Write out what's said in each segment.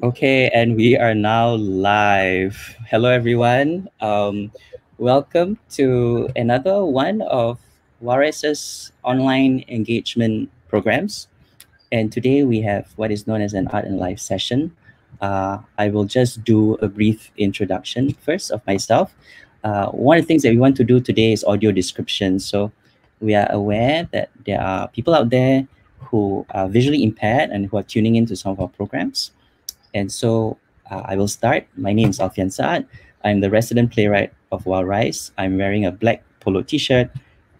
Okay, and we are now live. Hello, everyone. Um, welcome to another one of Wild Rice's online engagement programs. And today we have what is known as an art and life session. Uh, I will just do a brief introduction first of myself. Uh, one of the things that we want to do today is audio description. So we are aware that there are people out there who are visually impaired and who are tuning into some of our programs. And so uh, I will start. My name is Alfian Sa'at. I'm the resident playwright of Wild Rice. I'm wearing a black polo t-shirt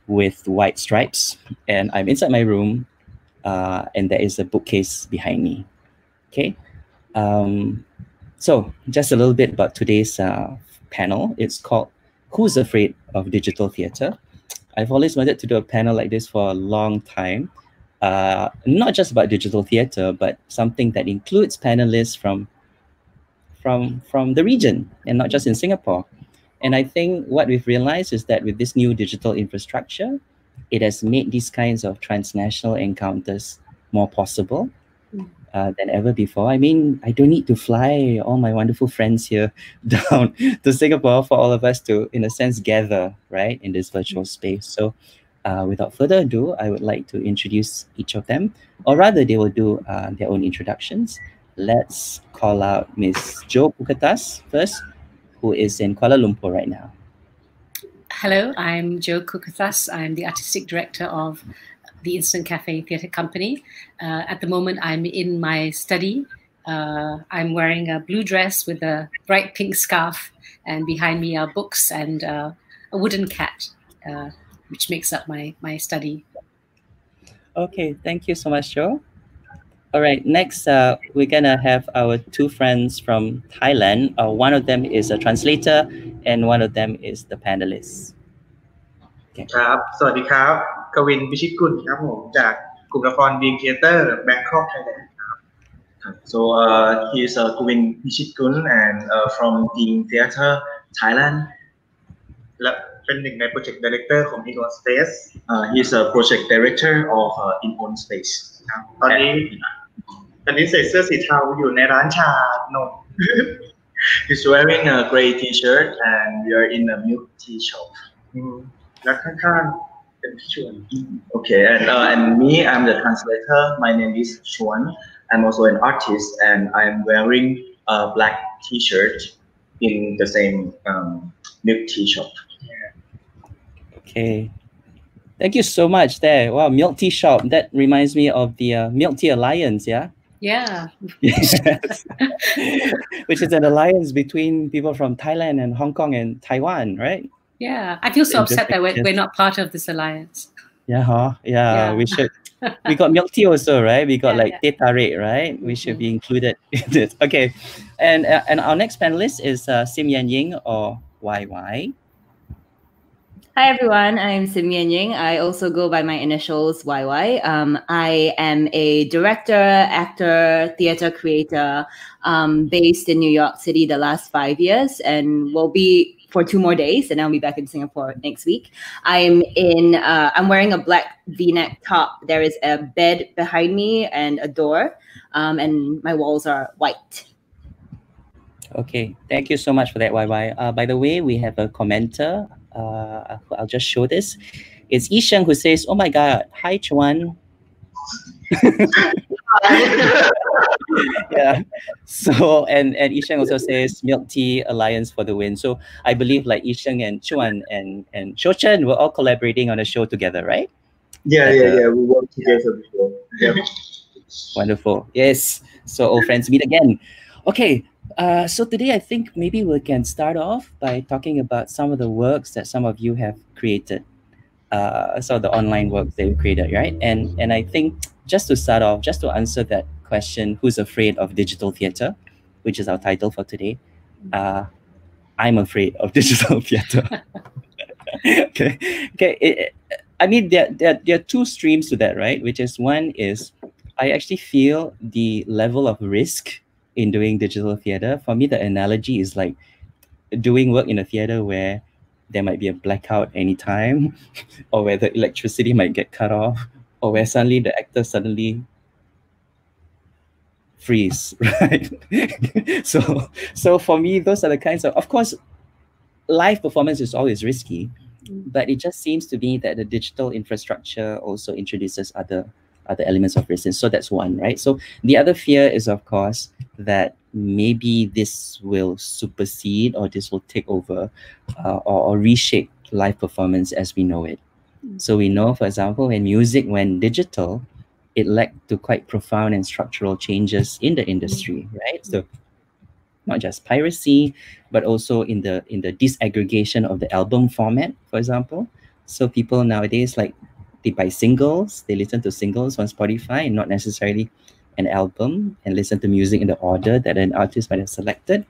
with white stripes, and I'm inside my room, uh, and there is a bookcase behind me. Okay. Um, so just a little bit about today's uh, panel. It's called "Who's Afraid of Digital Theatre." I've always wanted to do a panel like this for a long time uh, not just about digital theater, but something that includes panelists from from from the region and not just in Singapore. And I think what we've realized is that with this new digital infrastructure, it has made these kinds of transnational encounters more possible hmm. uh, than ever before. I mean, I don't need to fly all my wonderful friends here down to Singapore for all of us to, in a sense, gather right in this virtual hmm. space. So uh, without further ado, I would like to introduce each of them, or rather, they will do uh, their own introductions. Let's call out Miss Jo Kukathas first, who is in Kuala Lumpur right now. Hello, I'm Jo Kukathas. I'm the artistic director of the Instant Cafe Theatre Company. Uh, at the moment, I'm in my study. Uh, I'm wearing a blue dress with a bright pink scarf, and behind me are books and uh, a wooden cat which makes up my, my study. Okay, thank you so much, Jo. All right, next uh, we're gonna have our two friends from Thailand. Uh, one of them is a translator and one of them is the panelist. Okay. สวัสดีครับครับ So uh, he is uh, Kwin and uh, from the Theater Thailand. เป็นหนึ่งใน Project Director Space uh, he's a Project Director of uh, In Own Space. ครับตอนนี้ตอนนี้ใส่เสื้อสีเทาอยู่ในร้านชานม he's wearing a gray T-shirt and we are in a milk tea shop. Okay and uh, and me I'm the translator. My name is Chuan I'm also an artist and I'm wearing a black T-shirt in the same um, milk tea shop. Okay. Thank you so much there. Wow, milk tea shop. That reminds me of the uh, Milk Tea Alliance, yeah? Yeah. yes. Which is an alliance between people from Thailand and Hong Kong and Taiwan, right? Yeah. I feel so upset that we're, we're not part of this alliance. Yeah, huh? Yeah, yeah. we should. we got milk tea also, right? We got yeah, like yeah. teh tarik, right? We should be mm-hmm. included in this. Okay. And uh, and our next panelist is uh, Sim Yan Ying or YY. Hi everyone, I'm Sim Yan Ying. I also go by my initials YY. Um, I am a director, actor, theater creator um, based in New York City the last five years and will be for two more days and I'll be back in Singapore next week. I'm in, uh, I'm wearing a black v-neck top. There is a bed behind me and a door um, and my walls are white. Okay, thank you so much for that, YY. Uh, by the way, we have a commenter uh, I'll just show this. It's Yisheng who says, "Oh my God, hi Chuan." yeah. So and and Yisheng also says milk tea alliance for the win. So I believe like Yisheng and Chuan and and Chen were all collaborating on a show together, right? Yeah, yeah, uh, yeah. We worked together before. Yeah. Wonderful. Yes. So old friends meet again. Okay. Uh, so today I think maybe we can start off by talking about some of the works that some of you have created. Uh, of the online works that you created, right? And and I think just to start off, just to answer that question, who's afraid of digital theater, which is our title for today, uh, I'm afraid of digital theater. okay, okay. It, I mean, there, there, there are two streams to that, right? Which is one is I actually feel the level of risk in doing digital theater, for me, the analogy is like doing work in a theater where there might be a blackout anytime, or where the electricity might get cut off, or where suddenly the actor suddenly freeze, right? so, so for me, those are the kinds of, of course, live performance is always risky, mm. but it just seems to be that the digital infrastructure also introduces other other elements of resistance. So that's one, right? So the other fear is, of course, that maybe this will supersede or this will take over uh, or, or reshape live performance as we know it. Mm. So we know, for example, when music went digital, it led to quite profound and structural changes in the industry, right? So not just piracy, but also in the in the disaggregation of the album format, for example. So people nowadays like they buy singles, they listen to singles on Spotify and not necessarily an album and listen to music in the order that an artist might have selected.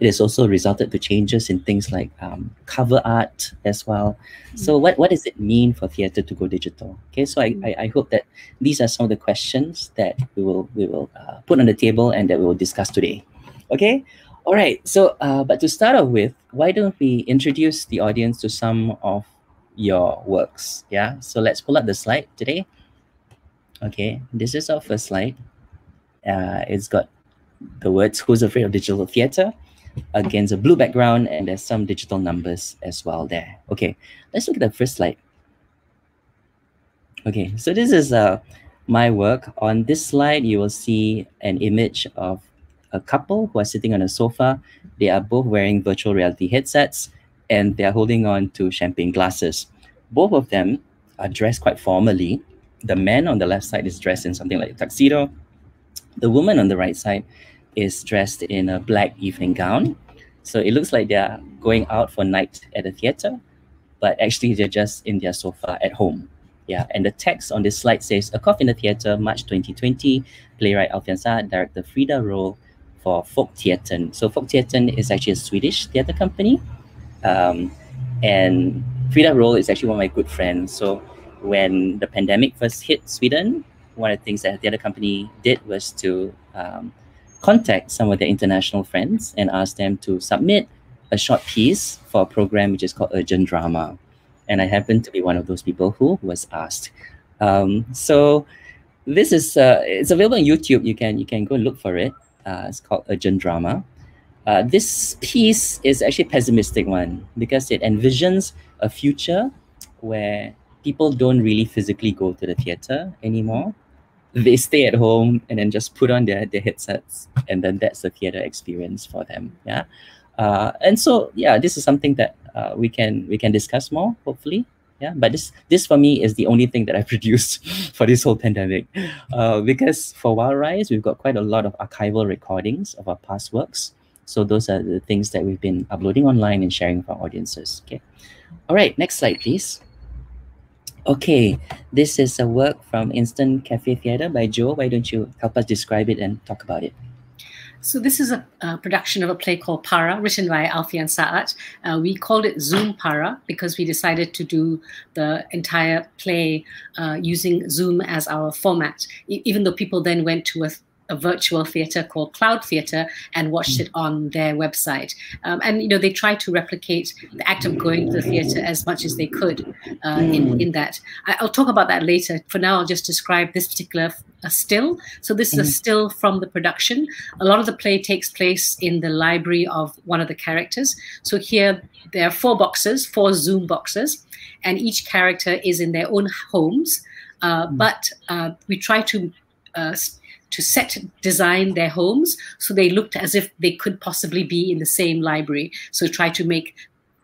It has also resulted to changes in things like um, cover art as well. So what, what does it mean for theater to go digital? Okay, so I, I, I hope that these are some of the questions that we will we will uh, put on the table and that we will discuss today. Okay, all right. So, uh, but to start off with, why don't we introduce the audience to some of your works? Yeah. So let's pull up the slide today. Okay, this is our first slide. Uh, it's got the words "Who's Afraid of Digital Theater" against a blue background, and there's some digital numbers as well there. Okay, let's look at the first slide. Okay, so this is uh, my work. On this slide, you will see an image of a couple who are sitting on a sofa. They are both wearing virtual reality headsets and they are holding on to champagne glasses. Both of them are dressed quite formally. The man on the left side is dressed in something like a tuxedo. The woman on the right side is dressed in a black evening gown. So it looks like they're going out for night at a theater, but actually they're just in their sofa at home. Yeah, and the text on this slide says, A Cough in the Theater, March 2020, playwright Alfian director Frida Röhl, for Folk Folkteatern. So Folk Folkteatern is actually a Swedish theater company. Um, and Frida Röhl is actually one of my good friends. So when the pandemic first hit Sweden, one of the things that the other company did was to um, contact some of their international friends and ask them to submit a short piece for a program which is called Urgent Drama. And I happened to be one of those people who was asked. Um, so this is uh, it's available on YouTube. You can you can go and look for it. Uh, it's called Urgent Drama. Uh, this piece is actually a pessimistic one because it envisions a future where people don't really physically go to the theater anymore. They stay at home and then just put on their, their headsets, and then that's the theater experience for them. Yeah, uh, and so yeah, this is something that uh, we can we can discuss more hopefully yeah but this this for me is the only thing that i produced for this whole pandemic uh, because for wild rice we've got quite a lot of archival recordings of our past works so those are the things that we've been uploading online and sharing with our audiences okay all right next slide please okay this is a work from instant cafe theater by jo why don't you help us describe it and talk about it so this is a, a, production of a play called Para, written by Alfian Sa'at. Uh, we called it Zoom Para because we decided to do the entire play uh, using Zoom as our format. E even though people then went to a a virtual theater called Cloud Theater and watched it on their website. Um, and you know they tried to replicate the act of going to the theater as much as they could uh, in in that. I, will talk about that later. For now, I'll just describe this particular uh, still. So this is a still from the production. A lot of the play takes place in the library of one of the characters. So here there are four boxes, four Zoom boxes, and each character is in their own homes. Uh, but uh, we try to uh, to set design their homes so they looked as if they could possibly be in the same library. So try to make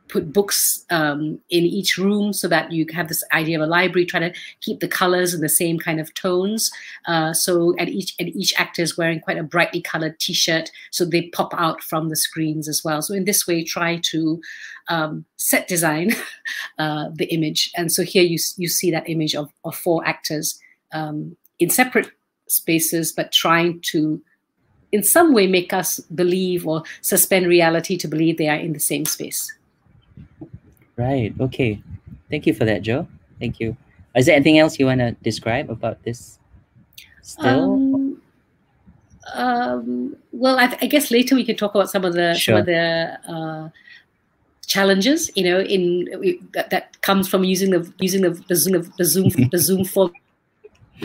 put books um, in each room so that you have this idea of a library. Try to keep the colors in the same kind of tones. Uh, so and each and each actor is wearing quite a brightly colored T-shirt, so they pop out from the screens as well. So in this way, try to um, set design uh, the image. And so here you you see that image of, of four actors um, in separate spaces, but trying to, in some way, make us believe or suspend reality to believe they are in the same space. Right. Okay. Thank you for that, Jo. Thank you. Is there anything else you want to describe about this? Still. Um, um, well, I, I, guess later we can talk about some of the sure. some of the uh, challenges. You know, in that, that comes from using the using the, the Zoom the Zoom the Zoom form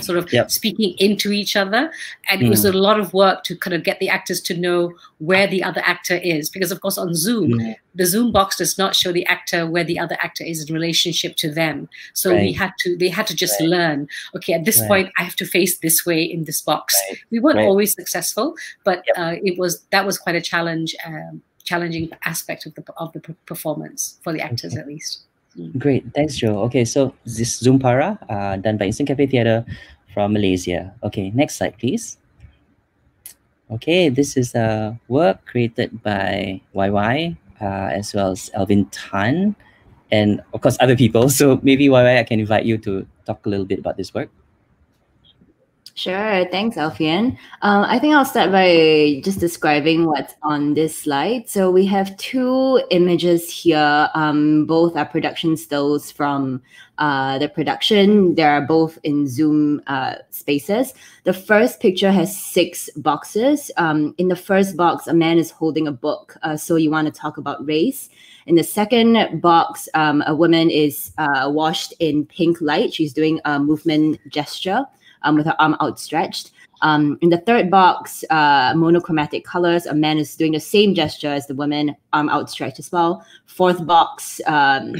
sort of Yep. speaking into each other. And it was Mm. a lot of work to kind of get the actors to know where the other actor is. Because, of course, on Zoom, Mm. the Zoom box does not show the actor where the other actor is in relationship to them. So we had to, they had to just Right. learn, okay, at this Right. point, I have to face this way in this box. Right. We weren't Right. always successful, but Yep. uh, it was, that was quite a challenge, um, challenging aspect of the, of the performance for the actors Okay. at least. Great, thanks, Jo. Okay, so this Zoom Para, uh, done by Instant Cafe Theatre from Malaysia. Okay, next slide, please. Okay, this is a work created by YY uh, as well as Alvin Tan, and of course other people. So maybe YY, I can invite you to talk a little bit about this work. Sure, thanks, Alfian. Uh, I think I'll start by just describing what's on this slide. So we have two images here. Um, both are production stills from uh, the production. They are both in Zoom uh, spaces. The first picture has six boxes. Um, in the first box, a man is holding a book. Uh, so you want to talk about race. In the second box, um, a woman is uh, washed in pink light. She's doing a movement gesture um, with her arm outstretched. Um, in the third box, uh, monochromatic colors, a man is doing the same gesture as the woman, arm outstretched as well. Fourth box, um,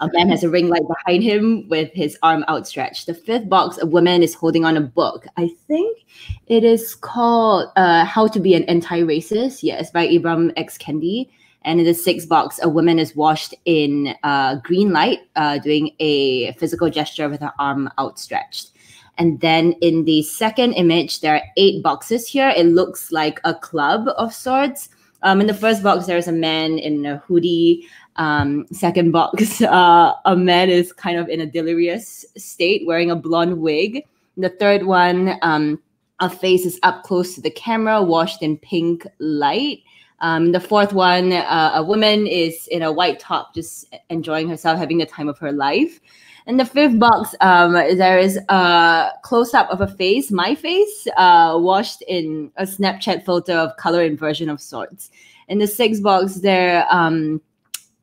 a man has a ring light behind him with his arm outstretched. The fifth box, a woman is holding on a book. I think it is called uh, How to Be an Anti-Racist. Yes, by Ibram X. Kendi. And in the sixth box, a woman is washed in uh, green light, uh, doing a physical gesture with her arm outstretched. And then in the second image, there are eight boxes here. It looks like a club of sorts. Um, in the first box, there's a man in a hoodie. Um, second box, uh, a man is kind of in a delirious state, wearing a blonde wig. The third one, um, a face is up close to the camera, washed in pink light. Um, the fourth one, uh, a woman is in a white top, just enjoying herself, having the time of her life. In the fifth box, um, there is a close up of a face, my face, uh, washed in a Snapchat filter of color inversion of sorts. In the sixth box, there um,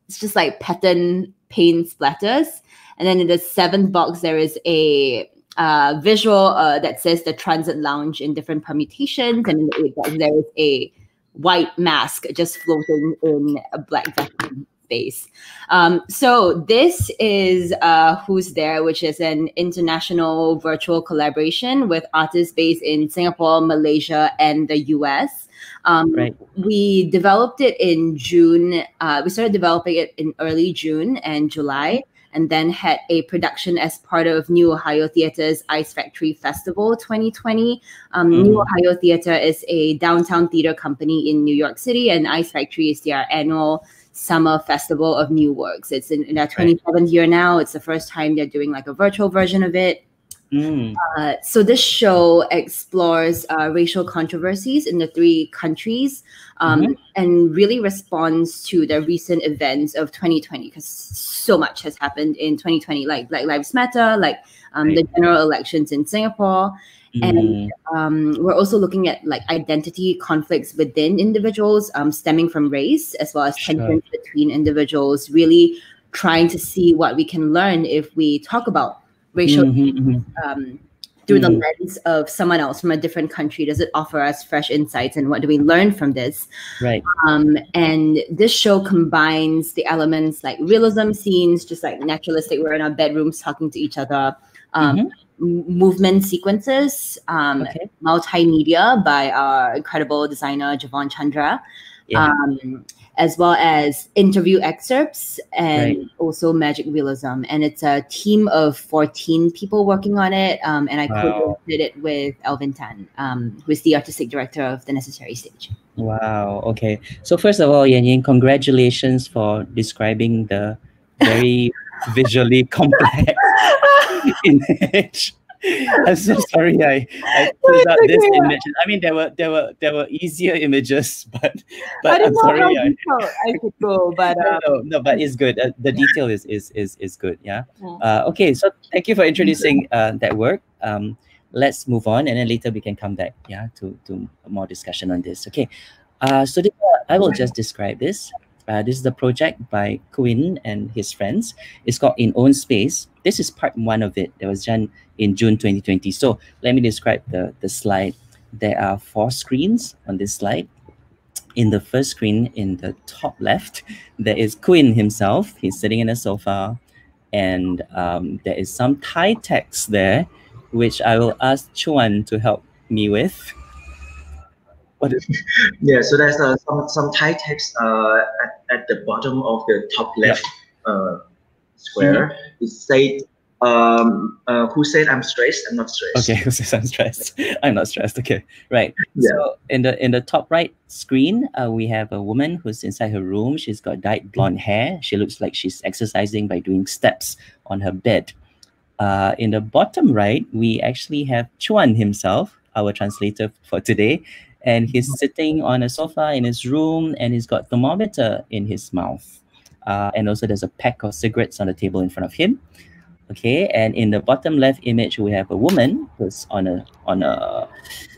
it's just like pattern paint splatters. And then in the seventh box, there is a uh, visual uh, that says the transit lounge in different permutations. And in the eighth box, there is a white mask just floating in a black vacuum space. Um, so this is uh, Who's There, which is an international virtual collaboration with artists based in Singapore, Malaysia, and the US. Um, Right. We developed it in June. Uh, we started developing it in early June and July, and then had a production as part of New Ohio Theater's Ice Factory Festival 2020. Um, Mm. New Ohio Theater is a downtown theater company in New York City, and Ice Factory is their annual summer festival of new works. It's in, in their 27th year now. It's the first time they're doing like a virtual version of it. Mm, Uh, so this show explores uh, racial controversies in the three countries um, Mhm. and really responds to the recent events of 2020 because so much has happened in 2020, like Black Lives Matter, like um, the general elections in Singapore. And mm, um, we're also looking at like identity conflicts within individuals um, stemming from race as well as Sure. tensions between individuals, really trying to see what we can learn if we talk about racial mhm, mhm. um, through the Mm. lens of someone else from a different country? Does it offer us fresh insights and what do we learn from this? Right. Um, and this show combines the elements like realism scenes, just like naturalistic, we're in our bedrooms talking to each other, um, Mhm. movement sequences, um, Okay. multimedia by our incredible designer Javon Chandra. Yeah. As well as interview excerpts and Right. also magic realism. And it's a team of 14 people working on it. Um, and I Wow. co-directed it with Alvin Tan, um, who is the artistic director of The Necessary Stage. Wow. Okay. So first of all, Yan Ying, congratulations for describing the very visually complex image. I'm so sorry. I, I pulled out this okay. image. I mean, there were there were there were easier images, but but I'm know sorry. I, I could go, but no, um, no, no, but it's good. Uh, the detail is is is is good. Yeah. Yeah. Uh, okay. So thank you for introducing uh, that work. Um, let's move on, and then later we can come back. Yeah, to to more discussion on this. Okay. Uh, so this, I will just describe this. Uh, this is a project by Kwin and his friends. It's called In Own Space. This is part one of it that was done in June 2020. So let me describe the, the slide. There are four screens on this slide. In the first screen, in the top left, there is Kwin himself. He's sitting in a sofa, and um, there is some Thai text there, which I will ask Chuan to help me with. Yeah, so there's uh, some some Thai text uh, at the bottom of the top left uh, square. Mm-hmm. It said, um, uh, "Who said I'm stressed? I'm not stressed." Okay, who says I'm stressed? I'm not stressed. Okay, right. Yeah. So in the in the top right screen, uh, we have a woman who's inside her room. She's got dyed blonde hair. She looks like she's exercising by doing steps on her bed. Uh, in the bottom right, we actually have Chuan himself, our translator for today, and he's sitting on a sofa in his room and he's got thermometer in his mouth. Uh, and also there's a pack of cigarettes on the table in front of him. Okay and in the bottom left image we have a woman who's on a on a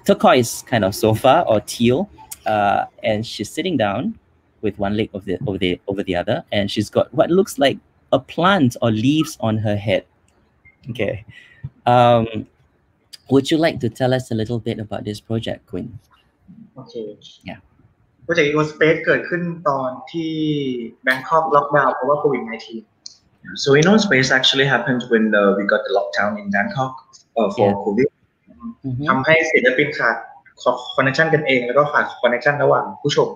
turquoise kind of sofa or teal. Uh, and she's sitting down with one leg of the over the over the other. And she's got what looks like a plant or leaves on her head. Okay. Um, would you like to tell us a little bit about this project kwin โอเคโปรเจกต์อีโอสเปซเกิดขึ้นตอนที่แบงคอกล็อกดาวน์เพราะว่าโควิด -19 So in on space actually happened when uh, we got the lockdown in Bangkok uh, for yeah. COVID. ทำให้ศิลปินขาดคอนเนคชันกันเองแล้วก็ขาดคอนเนคชันระหว่างผู้ชม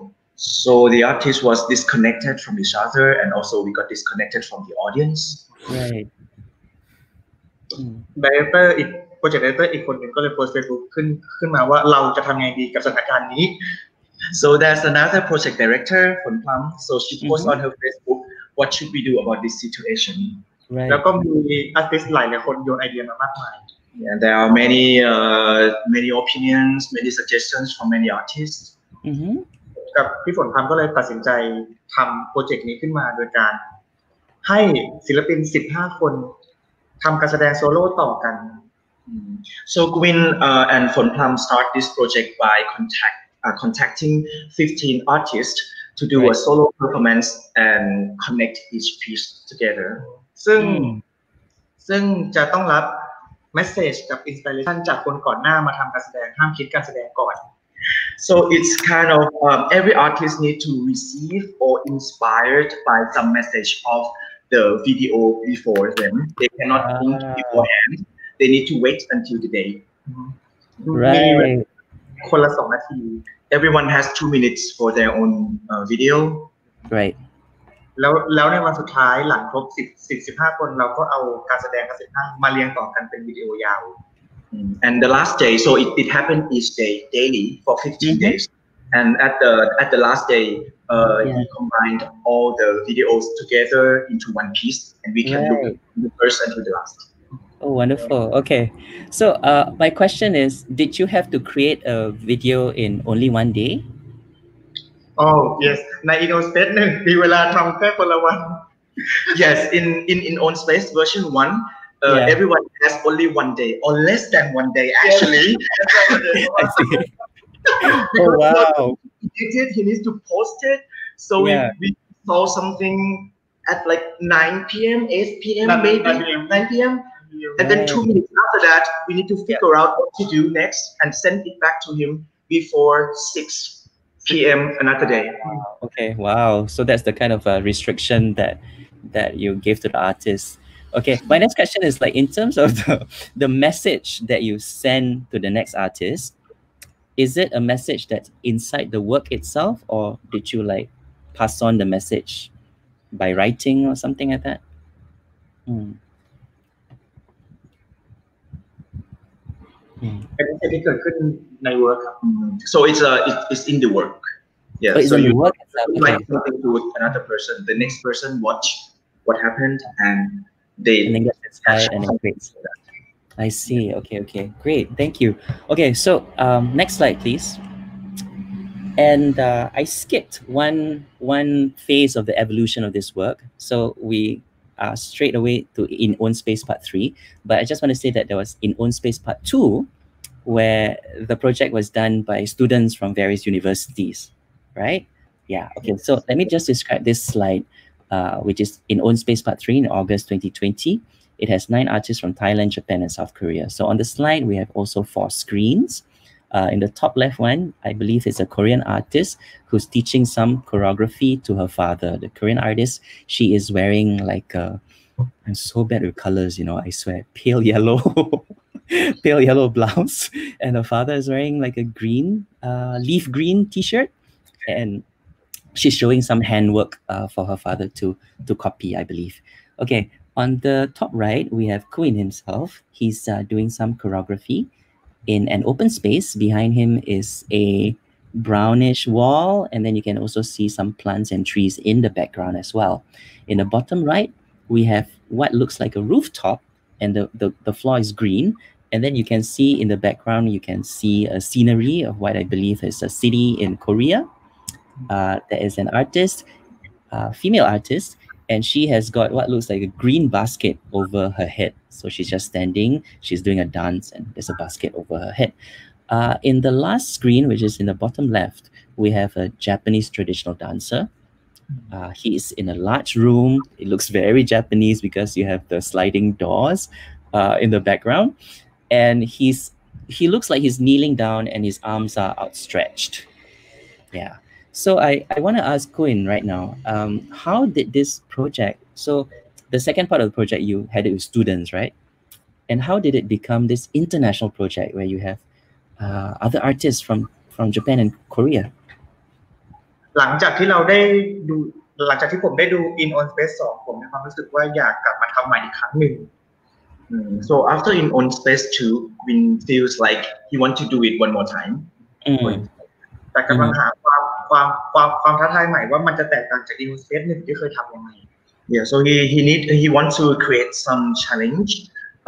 So the artist was disconnected from each other and also we got disconnected from the audience. Right. ไดเรคเตอร์อีก โปรเจกต์ดีเรคเตอร์อีกคนหนึ่งก็เลยโพสเฟซบุ๊กขึ้นขึ้นมาว่าเราจะทำไงดีกับสถานการณ์นี้ so there's another project director ฝนพลัม so she posts on her Facebook what should we do about this situation แล้วก็มีอาร์ติสต์หลายหลายคนโยนไอเดียมามากมาย and there are many uh, many opinions many suggestions from many artists กับพี่ฝนพลัมก็เลยตัดสินใจทำโปรเจกต์นี้ขึ้นมาโดยการให้ศิลปิน 15 คนทำการแสดงโซโล่ต่อกัน So Kwin uh, and Fon Plum start this project by contact, uh, contacting 15 artists to do right. a solo performance and connect each piece together. ซึ่งซึ่งจะต้องรับ message กับ inspiration จากคนก่อนหน้ามาทำการแสดงห้ามคิดการแสดงก่อน so it's kind of um, every artist need to receive or inspired by some message of the video before them. They cannot think ah. beforehand they need to wait until the day. Right. คนละสองนาที Everyone has two minutes for their own uh, video. Right. แล้วแล้วในวันสุดท้ายหลังครบสิบสิบสิบห้าคนเราก็เอาการแสดงการสิบห้ามาเรียงต่อกันเป็นวิดีโอยาว And the last day, so it, it happened each day daily for 15 mm-hmm. days. And at the at the last day, uh, yeah. he combined all the videos together into one piece, and we can right. look from the first until the last. Oh, wonderful. Okay. So uh, my question is, did you have to create a video in only one day? Oh, yes. ใน In Own Space หนึ่งมีเวลาทำแค่คนละวัน Yes, in, in, in Own Space version 1, uh, yeah. everyone has only one day or less than one day actually. I see. oh, wow. He did, he needs to post it. So yeah. we, we saw something at like 9 p.m., 8 p.m., maybe 9 p.m. And then two minutes after that, we need to figure out what to do next and send it back to him before 6 p.m. another day. Okay, wow. So that's the kind of uh, restriction that that you give to the artist. Okay, my next question is like in terms of the, the message that you send to the next artist, is it a message that's inside the work itself, or did you like pass on the message by writing or something like that? Hmm. เป็นสิ่งที่เกิดขึ้นในเวิร์กครับ so it's a it, it's in the work yeah so, so you work like something to another person the next person watch what happened and they and then get inspired and create I see. Okay, okay, great. Thank you. Okay, so um, next slide, please. And uh, I skipped one one phase of the evolution of this work. So we uh, straight away to in own space part three. But I just want to say that there was in own space part two, where the project was done by students from various universities, right? Yeah. Okay. So let me just describe this slide, uh, which is in Own Space Part 3 in August 2020. It has nine artists from Thailand, Japan, and South Korea. So on the slide, we have also four screens. Uh, in the top left one, I believe it's a Korean artist who's teaching some choreography to her father. The Korean artist, she is wearing like a, I'm so bad with colors, you know, I swear, pale yellow, pale yellow blouse. And her father is wearing like a green, uh, leaf green t-shirt. And she's showing some handwork uh, for her father to, to copy, I believe. Okay, on the top right, we have Kwin himself. He's uh, doing some choreography in an open space. Behind him is a brownish wall, and then you can also see some plants and trees in the background as well. In the bottom right, we have what looks like a rooftop, and the, the, the floor is green. And then you can see in the background, you can see a scenery of what I believe is a city in Korea. Uh, there is an artist, a female artist, and she has got what looks like a green basket over her head. So she's just standing, she's doing a dance, and there's a basket over her head. Uh, in the last screen, which is in the bottom left, we have a Japanese traditional dancer. Uh, he is in a large room. It looks very Japanese because you have the sliding doors uh, in the background, and he's he looks like he's kneeling down and his arms are outstretched. Yeah. So I, I want to ask Kwin right now, um, how did this project, so the second part of the project you had it with students, right? And how did it become this international project where you have uh, other artists from, from Japan and Korea? หลังจากที่เราได้ดูหลังจากที่ผมได้ดู In Own Space 2ผมมีความรู้สึกว่าอยากกลับมาทำใหม่อีกครั้งหนึ่ง mm, so after In Own Space 2 Win feels like he want to do it one more time mm. แต่กำลังหา ความความความความท้าทายใหม่ว่ามันจะแตกต่างจาก In On Space หนึ่งที่เคยทำยังไง Yeah, so he he need he wants to create some challenge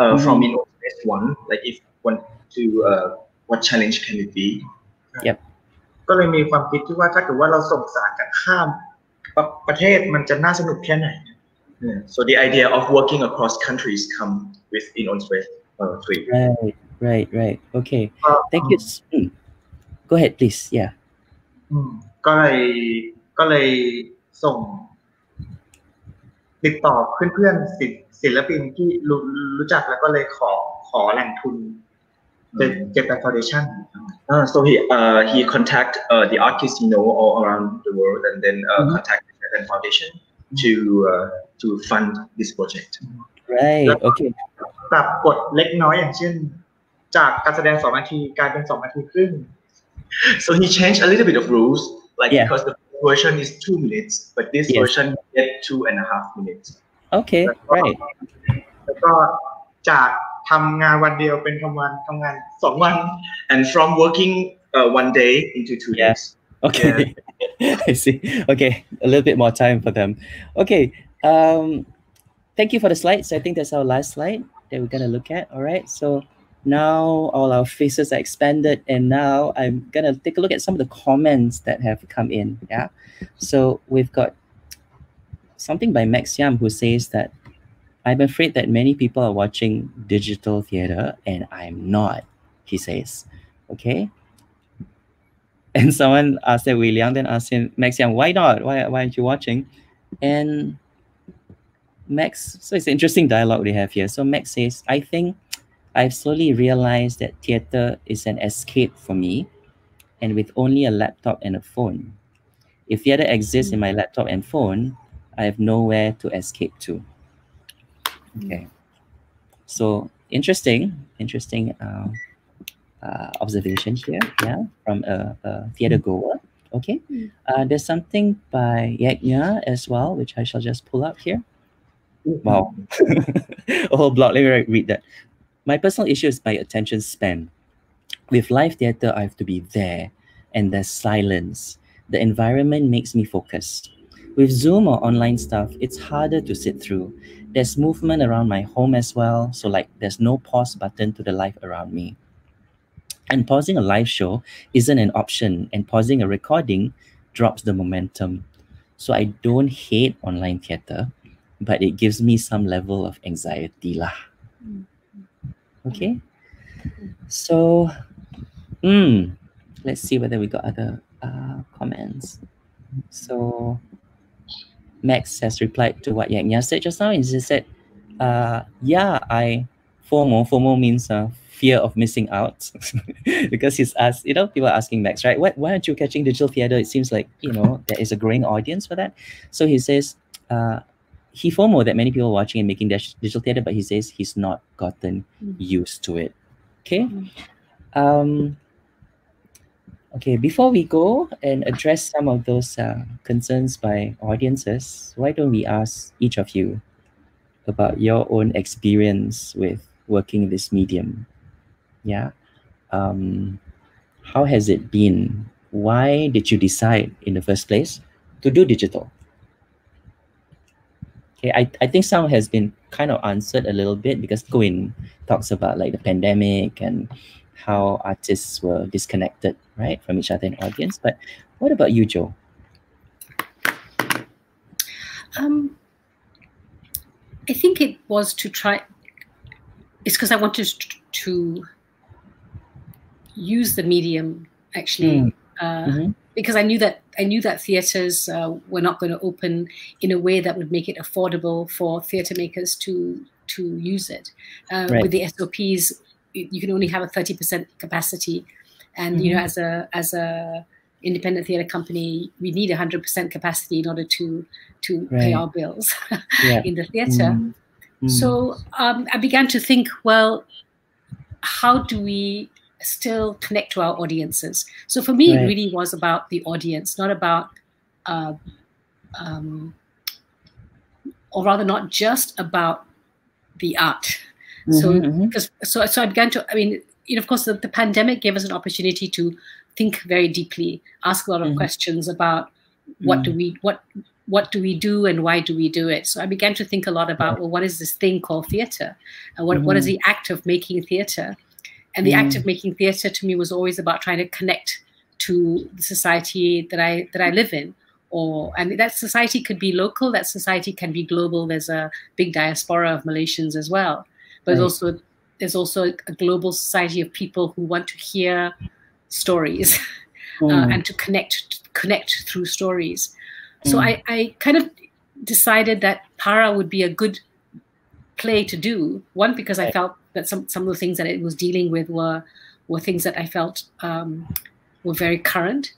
uh, from in on space one. Like if want to uh, what challenge can it be? ก็เลยมีความคิดที่ว่าถ้าเกิดว่าเราส่งสารกันข้ามประประเทศมันจะน่าสนุกแค่ไหน Yeah. So the idea of working across countries come with in on space uh, three. right, right, right. Okay. ก็ Thank you. s- mm. Go ahead, please. Yeah. อืม ก็เลยก็เลยส่ง ติดต่อเพื่อนๆศิลศิลปินที่รู้รู้จักแล้วก็เลยขอขอแหล่งทุนเจแปนฟาวเดชั่น Uh, so he uh, he contact uh, the artists he know all around the world and then uh, Mhm. contact the Japan Foundation to uh, to fund this project. Right. Okay. ปรับกฎเล็กน้อยอย่างเช่น จากการแสดงสองนาทีกลายเป็นสองนาทีครึ่ง So he changed a little bit of rules, like Yeah. because the version is two minutes, but this Yes. version get two and a half minutes. Okay. Right. แล้วก็จากทำงานวันเดียวเป็นทำวันทำงานสองวัน And from working uh, one day into two Yeah. days. Okay. I see. Okay. A little bit more time for them. Okay. Um, thank you for the slides. I think that's our last slide that we're gonna look at. All right. So now all our faces are expanded, and now I'm gonna take a look at some of the comments that have come in. Yeah. So we've got something by Max Yam who says that I'm afraid that many people are watching digital theater, and I'm not. He says. Okay. And someone asked that William, then asked him, Max Young, why not? Why, why aren't you watching? And Max, so it's an interesting dialogue they have here. So Max says, I think I've slowly realized that theater is an escape for me, and with only a laptop and a phone. If theater exists in my laptop and phone, I have nowhere to escape to. Okay. So interesting, interesting uh, uh, observation here, yeah, from a, a theater goer. Okay. Uh, there's something by Yagna as well, which I shall just pull up here. Wow. a whole blog. Let me read that. My personal issue is my attention span. With live theater, I have to be there, and there's silence. The environment makes me focus. With Zoom or online stuff, it's harder to sit through. There's movement around my home as well, so like there's no pause button to the life around me. And pausing a live show isn't an option, and pausing a recording drops the momentum. So I don't hate online theater, but it gives me some level of anxiety lah. Mm. Okay. So, mm, let's see whether we got other uh, comments. so Max has replied to what Yang said just now. He said, uh, yeah, I FOMO. FOMO means uh, fear of missing out because he's asked, you know, people are asking Max, right? Why, why aren't you catching digital theater? It seems like, you know, there is a growing audience for that. So he says, uh, he FOMO that many people are watching and making digital theater, but he says he's not gotten mm. used to it. Okay. Mm. Um, okay, before we go and address some of those uh, concerns by audiences, why don't we ask each of you about your own experience with working in this medium? Yeah. Um, how has it been? Why did you decide in the first place to do digital? Okay, I, I think some has been kind of answered a little bit because Kwin talks about like the pandemic and how artists were disconnected, right, from each other in audience. But what about you, Jo? Um, I think it was to try. It's because I wanted to use the medium actually. Mm. Uh, mm-hmm because I knew that I knew that theaters uh, were not going to open in a way that would make it affordable for theater makers to to use it. Uh, right. With the SOPs, you can only have a thirty percent capacity, and mm-hmm. you know, mm-hmm. as a as a independent theater company, we need hundred percent capacity in order to to right. pay our bills yeah. in the theater. Mm-hmm. So um, I began to think, well, how do we still connect to our audiences. So for me, right. it really was about the audience, not about, uh, um, or rather, not just about the art. Mm-hmm, so, because mm-hmm. so, so I began to. I mean, you know, of course, the, the, pandemic gave us an opportunity to think very deeply, ask a lot of mm-hmm. questions about what do mm. we what what do we do and why do we do it? So I began to think a lot about well, what is this thing called theater? And what, what is mm-hmm. the act of making theater? And the mm. act of making theatre to me was always about trying to connect to the society that I that I live in. Or and that society could be local, that society can be global. There's a big diaspora of Malaysians as well. But right. also there's also a global society of people who want to hear stories mm. uh, and to connect connect through stories. So mm. I, I kind of decided that Para would be a good play to do. One because I felt that some some of the things that it was dealing with were were things that I felt um, were very current.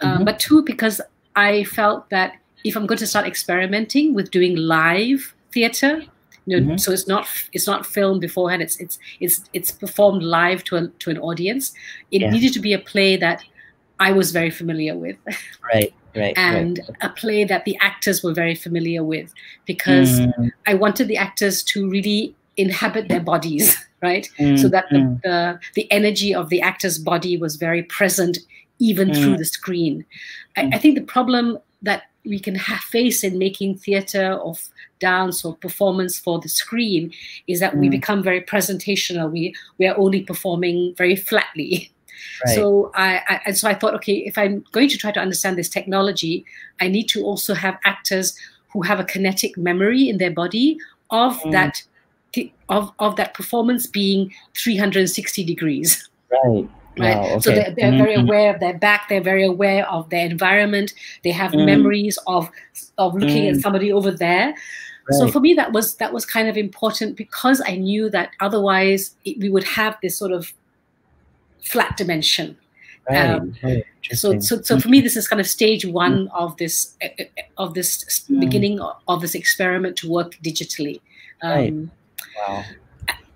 Um, mm-hmm. but two, because I felt that if I'm going to start experimenting with doing live theater, you know, mm-hmm. so it's not it's not filmed beforehand. It's it's it's it's performed live to a, to an audience. It yeah. needed to be a play that I was very familiar with. Right. Right, and right. a play that the actors were very familiar with because mm. I wanted the actors to really inhabit their bodies, right? Mm, so that the, mm. the, the energy of the actor's body was very present even mm. through the screen. I, mm. I, think the problem that we can have, face in making theater of dance or performance for the screen is that we mm. become very presentational. We we are only performing very flatly. Right. So I, I, and so I thought, okay, if I'm going to try to understand this technology, I need to also have actors who have a kinetic memory in their body of mm. that of, of that performance being 360 degrees. Right. Right. Wow, okay. So they're, they're mm-hmm. very aware of their back. They're very aware of their environment. They have mm. memories of of looking mm. at somebody over there. Right. So for me, that was that was kind of important because I knew that otherwise it, we would have this sort of flat dimension. Right. Um, so, so, so for me, this is kind of stage one mm. of this of this mm. beginning of this experiment to work digitally. Um, Wow.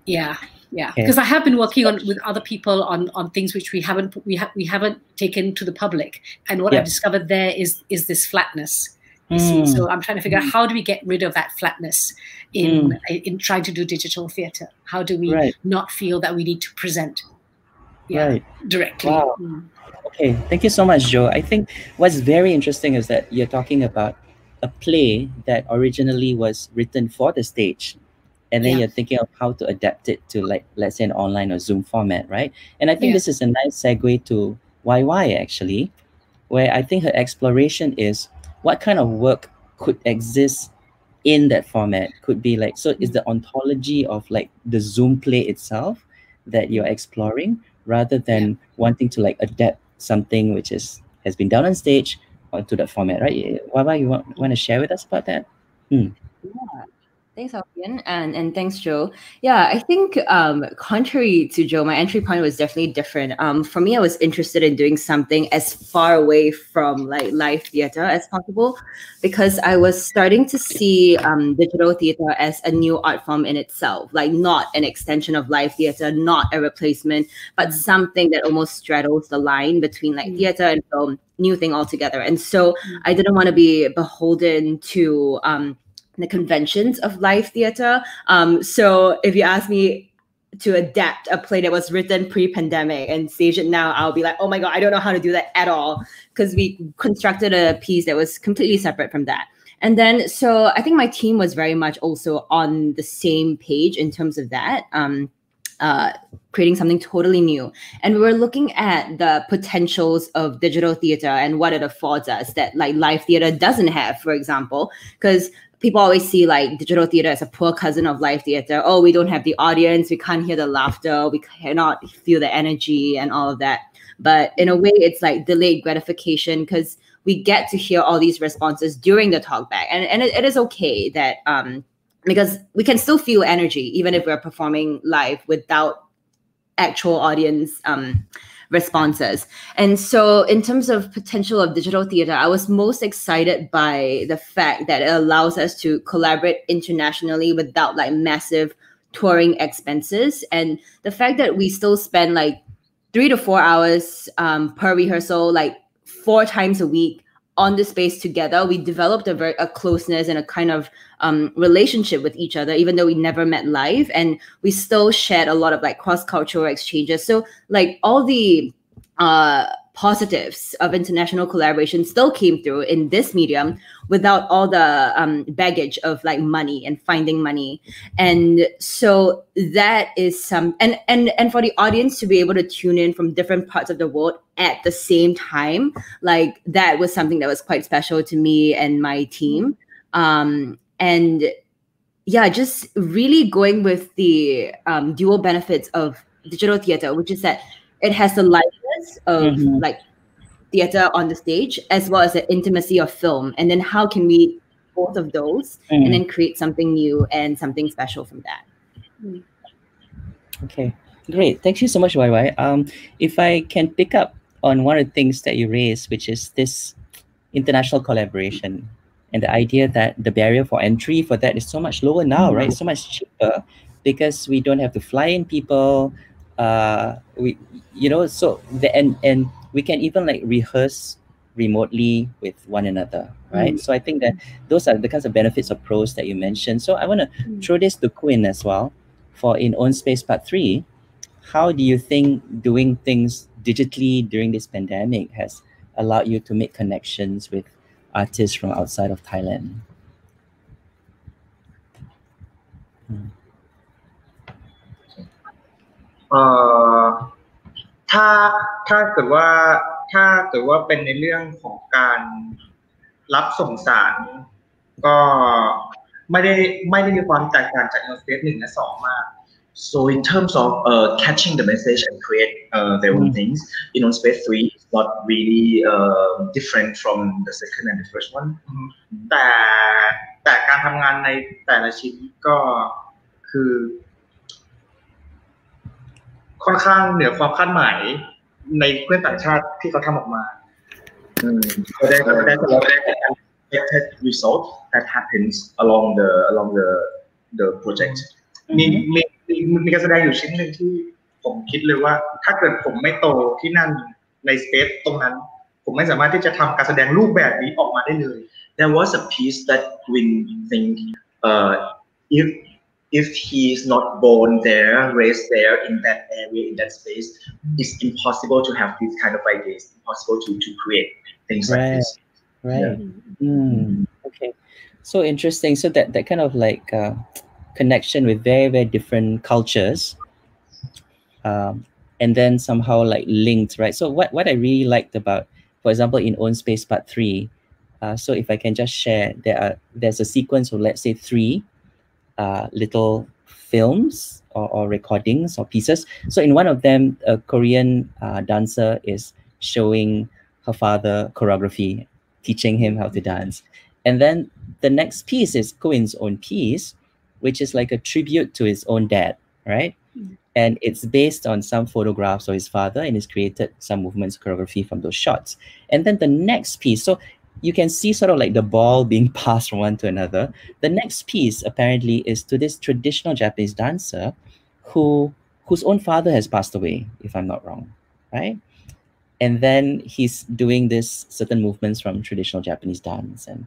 Yeah, yeah. Because I have been working on with other people on on things which we haven't we have we haven't taken to the public, and what I've discovered there is is this flatness. Mm. So I'm trying to figure out how do we get rid of that flatness in mm. in trying to do digital theater? How do we right. not feel that we need to present yeah, right. directly? Wow. Mm. Okay, thank you so much, Jo. I think what's very interesting is that you're talking about a play that originally was written for the stage and then yeah. you're thinking of how to adapt it to like let's say an online or zoom format right and i think yeah. this is a nice segue to yy actually where i think her exploration is what kind of work could exist in that format could be like so is the ontology of like the zoom play itself that you're exploring rather than yeah. wanting to like adapt something which is has been done on stage to that format, right? Wawa, you want, want to share with us about that? Hmm. Yeah. Thanks, Alfian, and and thanks, Jo. Yeah, I think um, contrary to Jo, my entry point was definitely different. Um, for me, I was interested in doing something as far away from like live theater as possible, because I was starting to see um, digital theater as a new art form in itself, like not an extension of live theater, not a replacement, but something that almost straddles the line between like mm. theater and film, new thing altogether. And so mm. I didn't want to be beholden to um, the conventions of live theater. Um, so if you ask me to adapt a play that was written pre-pandemic and stage it now, I'll be like, oh my god, I don't know how to do that at all because we constructed a piece that was completely separate from that. And then, so I think my team was very much also on the same page in terms of that. Um, uh, creating something totally new. And we were looking at the potentials of digital theater and what it affords us that like live theater doesn't have, for example, because people always see like digital theater as a poor cousin of live theater. Oh, we don't have the audience, we can't hear the laughter, we cannot feel the energy and all of that. But in a way, it's like delayed gratification because we get to hear all these responses during the talkback, and and it, it is okay that um because we can still feel energy even if we're performing live without actual audience um responses. And so, in terms of potential of digital theater, I was most excited by the fact that it allows us to collaborate internationally without like massive touring expenses, and the fact that we still spend like three to four hours um, per rehearsal, like four times a week on the space together we developed a very a closeness and a kind of um, relationship with each other even though we never met live and we still shared a lot of like cross-cultural exchanges. So like all the uh positives of international collaboration still came through in this medium without all the um, baggage of like money and finding money. And so that is some and and and for the audience to be able to tune in from different parts of the world at the same time like that was something that was quite special to me and my team. Um and yeah just really going with the um, dual benefits of digital theater which is that it has the lightness of mm-hmm. like theater on the stage as well as the intimacy of film and then how can we both of those mm. and then create something new and something special from that okay great thank you so much YY. um if i can pick up on one of the things that you raised which is this international collaboration and the idea that the barrier for entry for that is so much lower now mm-hmm. right so much cheaper because we don't have to fly in people uh we you know so the and and we can even like rehearse remotely with one another right mm. so i think that those are the kinds of benefits of pros that you mentioned so i want to mm. throw this to kwin as well for in own space part three how do you think doing things digitally during this pandemic has allowed you to make connections with artists from outside of thailand mm. เอ่อถ้าถ้าเกิดว่าถ้าเกิดว่าเป็นในเรื่องของการรับส่งสารก็ไม่ได้ไม่ได้มีความแตกต่างจาก n น Space หนึ่งและสองมาก So in terms of uh, catching the message and create uh, their own things, in on space three is not really uh, different from the second and the first one. แต่แต่การทำงานในแต่ละชิ้นก็คือ ค่อนข้างเหนือความคาดหมายในเพื่อนต่างชาติที่เขาทำออกมาก็ได้ก็ได้ก็ได้ expected result that happens along the along the the project มีมีมีการแสดงอยู่ชิ้นหนึ่งที่ผมคิดเลยว่า ถ้าเกิดผมไม่โตที่นั่นในสเปซตรงนั้น ผมไม่สามารถที่จะทำการแสดงรูปแบบนี้ออกมาได้เลย There was a piece that we think uh, if if he is not born there, raised there in that area, in that space, it's impossible to have these kind of ideas, impossible to, to create things right. like this. Right. Yeah. Mm. Okay. So interesting. So that, that kind of like uh, connection with very, very different cultures. Um, and then somehow like linked, right? So what, what I really liked about, for example, in Own Space Part 3, uh, so if I can just share, there are there's a sequence of let's say three uh, little films or, or, recordings or pieces. So in one of them, a Korean uh, dancer is showing her father choreography teaching him how to dance. And then the next piece is Kwin's own piece, which is like a tribute to his own dad, right? Mm. And it's based on some photographs of his father, and he's created some movements choreography from those shots. And then the next piece, so you can see sort of like the ball being passed from one to another. The next piece apparently is to this traditional Japanese dancer who whose own father has passed away, if I'm not wrong, right? And then he's doing this certain movements from traditional Japanese dance, and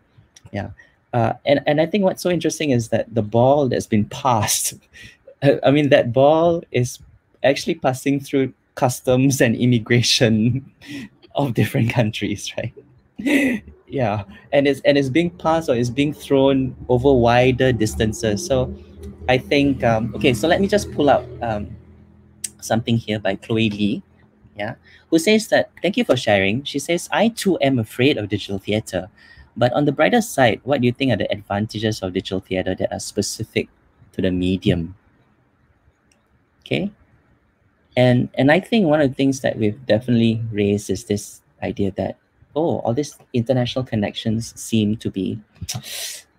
yeah, uh, and and I think what's so interesting is that the ball that's been passed, I mean that ball is actually passing through customs and immigration of different countries, right? Yeah, and it's and it's being passed or it's being thrown over wider distances. So I think um, okay. So let me just pull out um, something here by Chloe Lee, yeah, who says that thank you for sharing. She says I too am afraid of digital theater, but on the brighter side, what do you think are the advantages of digital theater that are specific to the medium? Okay, and and I think one of the things that we've definitely raised is this idea that oh, all these international connections seem to be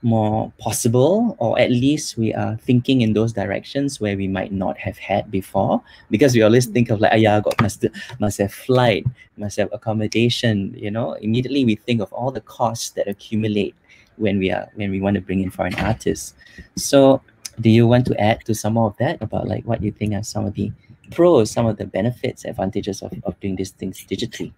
more possible, or at least we are thinking in those directions where we might not have had before. Because we always think of like, ah, yeah, got must must have flight, must have accommodation. You know, immediately we think of all the costs that accumulate when we are when we want to bring in foreign artists. So, do you want to add to some more of that about like what you think are some of the pros, some of the benefits, advantages of, of doing these things digitally?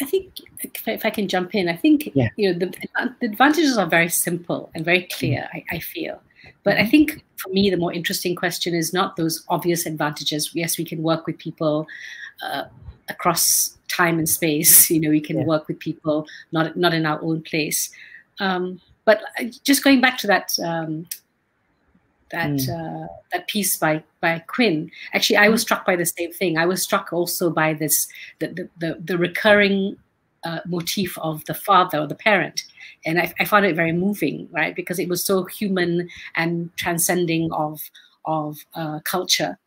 I think if I can jump in, I think yeah. you know the, the, advantages are very simple and very clear. Mm. I, I, feel, but I mm-hmm. think for me the more interesting question is not those obvious advantages. Yes, we can work with people uh, across time and space. You know, we can yeah. work with people not not in our own place. Um, but uh, just going back to that um, that mm. uh, that piece by by Kwin. Actually, I was mm. struck by the same thing. I was struck also by this the the the, the recurring uh, motif of the father or the parent, and I, I, found it very moving, right? Because it was so human and transcending of of uh, culture.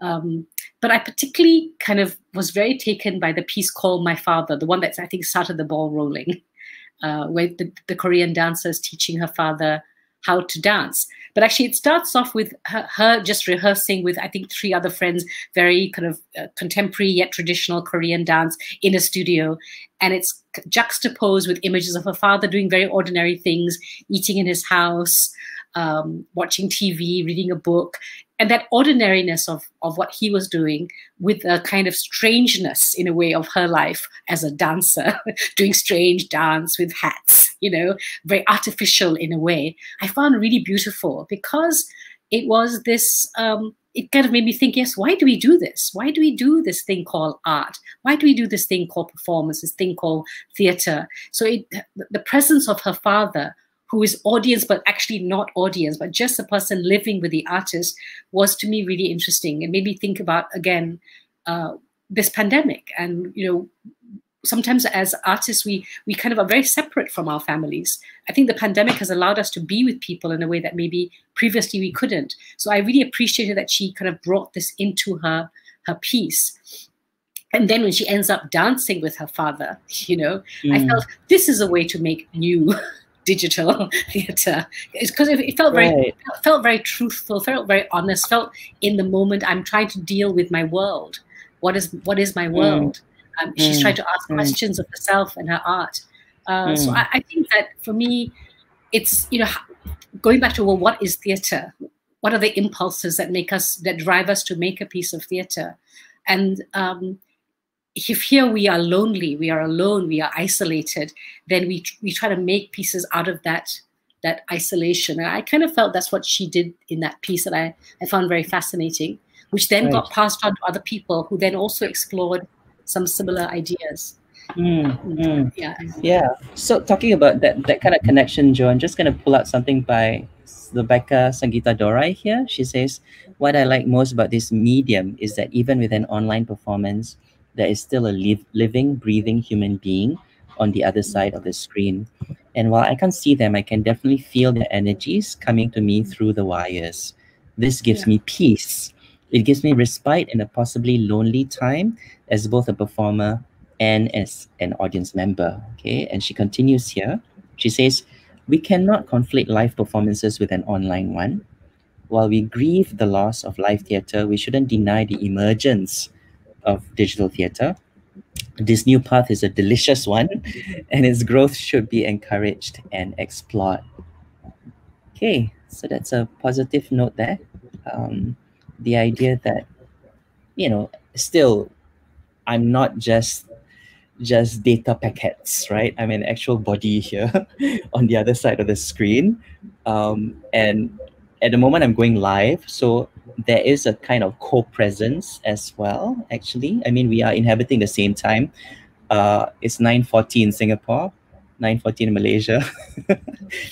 Um, but I particularly kind of was very taken by the piece called My Father, the one that I think started the ball rolling, uh, where the, the Korean dancer is teaching her father how to dance. But actually, it starts off with her, her just rehearsing with, I think, three other friends, very kind of uh, contemporary yet traditional Korean dance in a studio. And it's juxtaposed with images of her father doing very ordinary things, eating in his house, um, watching TV, reading a book and that ordinariness of, of what he was doing with a kind of strangeness in a way of her life as a dancer doing strange dance with hats you know very artificial in a way i found really beautiful because it was this um, it kind of made me think yes why do we do this? Why do we do this thing called art? Why do we do this thing called performance this thing called theater? So it, the presence of her father who is audience but actually not audience but just a person living with the artist was to me really interesting. And made me think about again uh, this pandemic and you know sometimes as artists we we kind of are very separate from our families. I think the pandemic has allowed us to be with people in a way that maybe previously we couldn't. So i really appreciated that she kind of brought this into her her piece. And then when she ends up dancing with her father you know mm. i felt this is a way to make new digital theater It's because it, it, felt very right. felt very truthful felt very honest felt in the moment i'm trying to deal with my world what is what is my mm. world mm. Um, mm. she's trying to ask mm. questions of herself and her art uh, so mm. I, I, think that for me it's you know going back to well what is theater what are the impulses that make us that drive us to make a piece of theater and um, if here we are lonely, we are alone, we are isolated, then we we try to make pieces out of that that isolation. And I kind of felt that's what she did in that piece that I, I found very fascinating, which then right. got passed on to other people who then also explored some similar ideas. Mm, mm. Yeah. Yeah. So talking about that that kind of connection, Jo, I'm just gonna pull out something by Rebecca Sangita Dorai here. She says, What I like most about this medium is that even with an online performance, there is still a live, living, breathing human being on the other side of the screen. And while I can't see them, I can definitely feel their energies coming to me through the wires. This gives yeah. me peace. It gives me respite in a possibly lonely time as both a performer and as an audience member. Okay, and she continues here. She says, We cannot conflate live performances with an online one. While we grieve the loss of live theatre, we shouldn't deny the emergence of digital theatre. This new path is a delicious one, and its growth should be encouraged and explored. Okay, so that's a positive note there. Um, the idea that, you know, still, I'm not just just data packets, right? I'm an actual body here on the other side of the screen. Um, and at the moment, I'm going live. So there is a kind of co-presence as well, actually. I mean, we are inhabiting the same time. Uh, it's 9.40 in Singapore, 9.40 in Malaysia,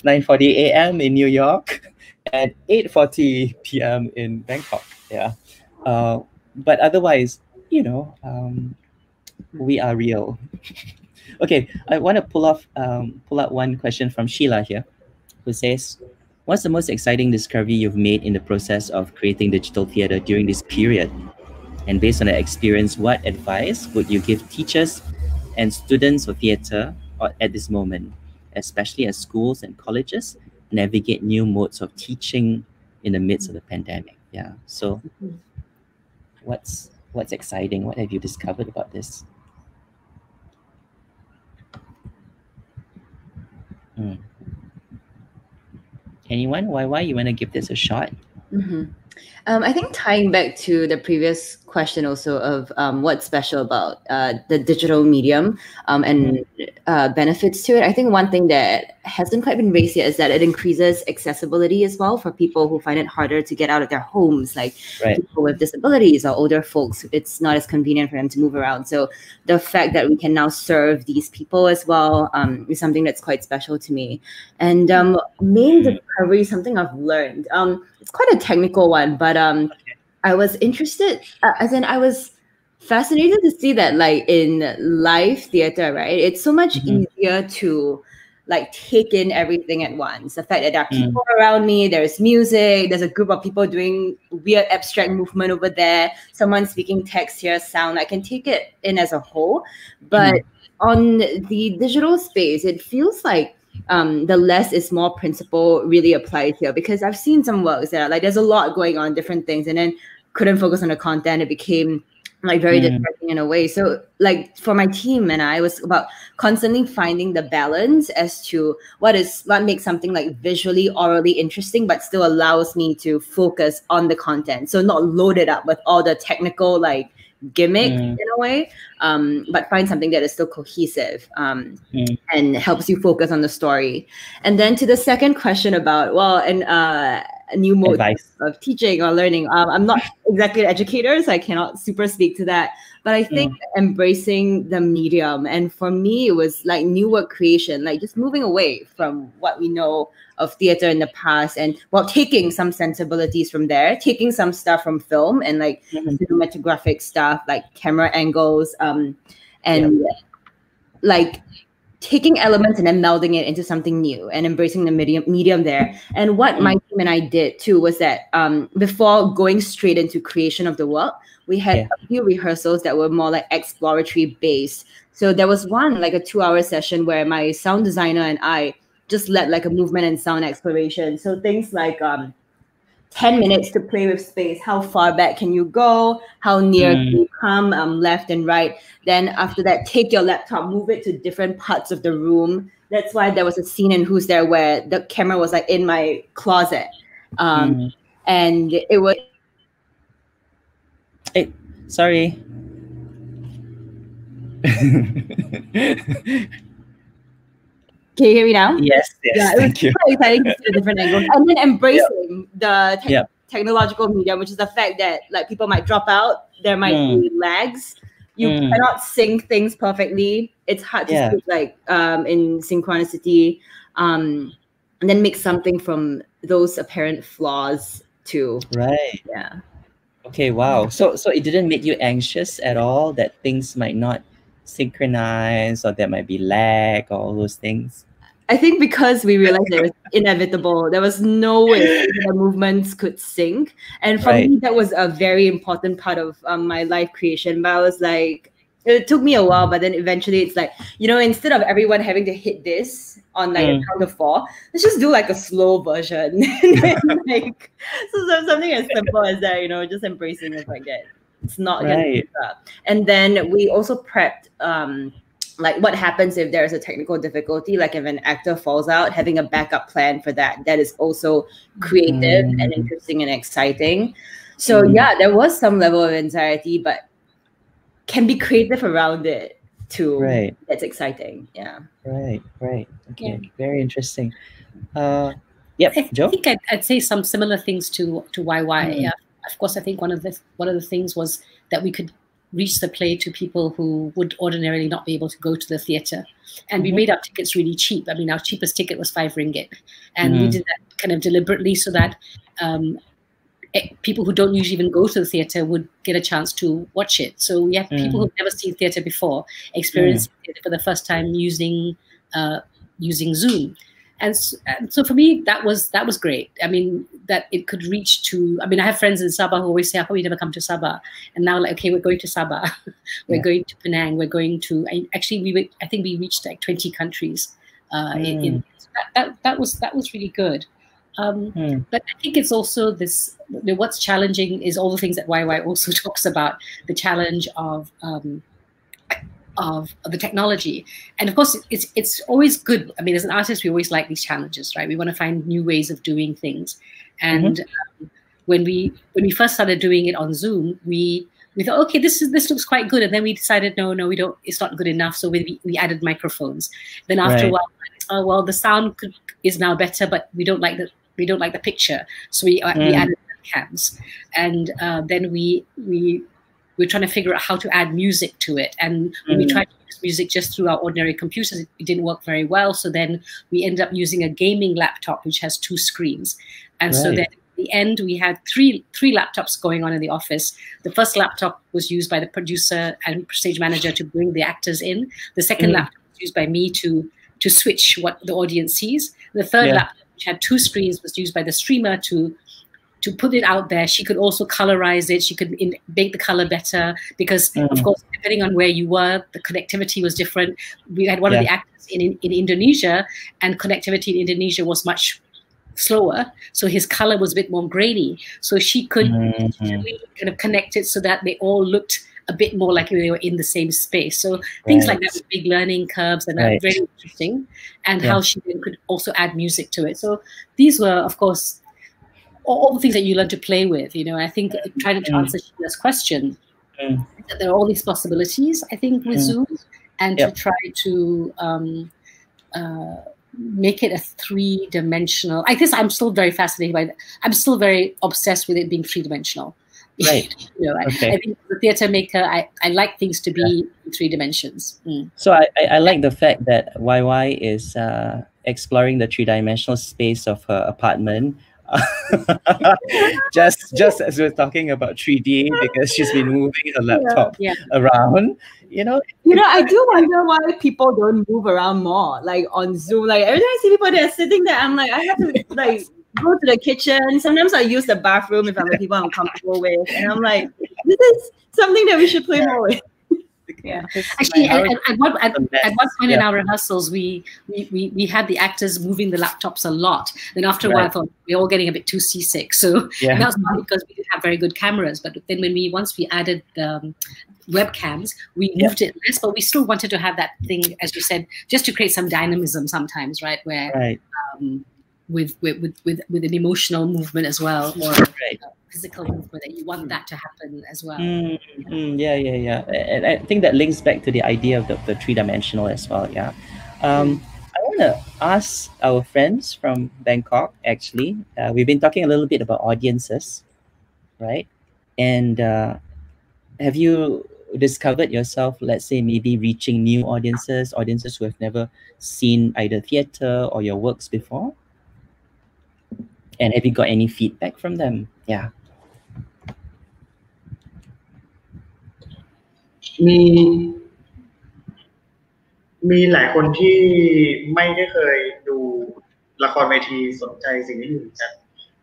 9.40 a.m. in New York, and 8.40 p.m. in Bangkok. Yeah. Uh, but otherwise, you know, um, we are real. okay, I want to pull off um, pull out one question from Sheila here, who says, "What's the most exciting discovery you've made in the process of creating digital theater during this period? And based on that experience, what advice would you give teachers and students of theater at this moment, especially as schools and colleges navigate new modes of teaching in the midst of the pandemic?" Yeah. So, what's what's exciting? What have you discovered about this? Mm. Anyone? Why? Why you want to give this a shot? Mm-hmm. Um, I think tying back to the previous question also of um, what's special about uh, the digital medium um, and uh, benefits to it. I think one thing that hasn't quite been raised yet is that it increases accessibility as well for people who find it harder to get out of their homes, like right. people with disabilities or older folks. It's not as convenient for them to move around. So the fact that we can now serve these people as well um, is something that's quite special to me. And um, main discovery, something I've learned. Um, it's quite a technical one, but um, I was interested, uh, as in I was fascinated to see that like in live theater, right? It's so much mm-hmm. easier to like take in everything at once. The fact that there are mm. people mm. around me, there's music, there's a group of people doing weird abstract movement over there, someone speaking text here, sound. I can take it in as a whole. But mm. on the digital space, it feels like um, the less is more principle really applies here because I've seen some works that are like there's a lot going on, different things, and then couldn't focus on the content. It became like very mm. distracting in a way. So like for my team and I, it was about constantly finding the balance as to what is what makes something like visually orally interesting, but still allows me to focus on the content. So not load it up with all the technical like gimmick mm. in a way, um, but find something that is still cohesive um, mm. and helps you focus on the story. And then to the second question about well, and uh, a new mode Advice. of teaching or learning. Um, I'm not exactly an educator, so I cannot super speak to that. But I think mm. embracing the medium, and for me, it was like new work creation, like just moving away from what we know of theater in the past, and well, taking some sensibilities from there, taking some stuff from film and like mm-hmm. cinematographic stuff, like camera angles, um, and yeah. like taking elements and then melding it into something new and embracing the medium medium there. And what my team and I did too was that um, before going straight into creation of the work, we had yeah. a few rehearsals that were more like exploratory based. So there was one like a two hour session where my sound designer and I just led like a movement and sound exploration. So things like um, 10 minutes to play with space. How far back can you go? How near mm. can you come, um, left and right? Then after that, take your laptop, move it to different parts of the room. That's why there was a scene in Who's There where the camera was like in my closet. Um, mm. And it was. Sorry. Can you hear me now? Yes, yes. Yeah, it was quite exciting to see a different angle. And then embracing the te- technological medium, which is the fact that like people might drop out, there might mm. be lags. You mm. cannot sync things perfectly. It's hard to yeah. speak like um, in synchronicity, um, and then make something from those apparent flaws too. Right. Yeah. Okay. Wow. So so it didn't make you anxious at all that things might not synchronize or there might be lag or all those things. I think because we realized it was inevitable, there was no way the movements could sync. And for right. me, that was a very important part of um, my life creation. But I was like, it took me a while, but then eventually it's like, you know, instead of everyone having to hit this on like Mm. a count of four, let's just do like a slow version. like so, so something as simple as that, you know, just embracing the fact that it's not Right. And then we also prepped um like what happens if there's a technical difficulty, like if an actor falls out, having a backup plan for that. That is also creative and Mm. interesting and exciting. So Mm. yeah, there was some level of anxiety, but can be creative around it too. Right. That's exciting. Yeah. Right, right. Okay, very interesting. Uh, yep, I Jo. think I'd, I'd say some similar things to to YY. Mm. Yeah, of course, I think one of the one of the things was that we could reach the play to people who would ordinarily not be able to go to the theater, and we Mhm. made our tickets really cheap. I mean, our cheapest ticket was five ringgit, and we Mm. did that kind of deliberately so that. Um, People who don't usually even go to the theater would get a chance to watch it. So we have people Mm. who've never seen theater before experience theater for the first time using uh, using Zoom. And, so for me that was that was great. I mean that it could reach to i mean i have friends in sabah who always say how come you never come to sabah? And now like okay we're going to sabah. We're Yeah. going to penang. We're going to I, actually we i think we reached like 20 countries uh, in, in that, that, that was that was really good um, Hmm. but I think it's also this. What's challenging is all the things that YY also talks about. The challenge of um, of, of the technology, and of course, it's it's always good. I mean, as an artist, we always like these challenges, right? We want to find new ways of doing things, and um, when we when we first started doing it on Zoom, we we thought, okay, this is this looks quite good, and then we decided, no, no, we don't. It's not good enough, so we we added microphones. Then after a while, oh well, the sound could, is now better, but we don't like the we don't like the picture, so we uh, we Mm. added cams, and uh, then we we we're trying to figure out how to add music to it. And when we Mm. tried to use music just through our ordinary computers, it didn't work very well. So then we ended up using a gaming laptop which has two screens, and so then. at The end, we had three three laptops going on in the office. The first laptop was used by the producer and stage manager to bring the actors in. The second Mm. laptop was used by me to to switch what the audience sees. The third Yeah. laptop, which had two screens, was used by the streamer to to put it out there. She could also colorize it. She could in, make the color better because, of Mm. course, depending on where you were, the connectivity was different. We had one of the actors in, in in Indonesia, and connectivity in Indonesia was much slower, so his color was a bit more grainy. So she could Mhm. really kind of connect it so that they all looked a bit more like they were in the same space. So things like that Right. were big learning curves and Right. very interesting, and Yeah. how she then could also add music to it. So these were, of course, all, all the things that you learn to play with. You know, I think trying to Mm. answer Sheila's question, Mm. that there are all these possibilities. I think with Mm. Zoom, and Yep. to try to um, uh, make it a three-dimensional. I guess I'm still very fascinated by that. I'm still very obsessed with it being three-dimensional. Right. you know, I, Okay. I think as a theater maker, I, I like things to be in three dimensions. Mm. So I, I, I like the fact that YY is uh, exploring the three dimensional space of her apartment. just just as we're talking about 3D because she's been moving her laptop Yeah. around. You know, You know, I do wonder why people don't move around more, like on Zoom. Like every time I see people that are sitting there, I'm like, I have to like go to the kitchen. Sometimes I use the bathroom if I'm with people I'm comfortable with, and I'm like, this is something that we should play more with. Yeah. Actually, at, at, at, one, at, is a mess. at one point in our rehearsals, we, we, we, we had the actors moving the laptops a lot. Then after a while, I thought we're all getting a bit too seasick. So Yeah. and that was partly because we didn't have very good cameras. But then when we once we added the um, webcams, we Yeah. moved it less, but we still wanted to have that thing, as you said, just to create some dynamism sometimes, right? Where right, um, with, with, with, with, with an emotional movement as well, or right. physical movement, that you want that to happen as well. Mm, mm, yeah, yeah, yeah. And I think that links back to the idea of the, the three dimensional as well. Yeah. Um, I want to ask our friends from Bangkok, actually. Uh, we've been talking a little bit about audiences, right? And uh, have you discovered yourself, let's say, maybe reaching new audiences, audiences who have never seen either theater or your works before? And have you got any feedback from them? Yeah. มีมีหลายคนที่ไม่ได้เคยดูละครเวทีสนใจสิ่งที่อยู่กัน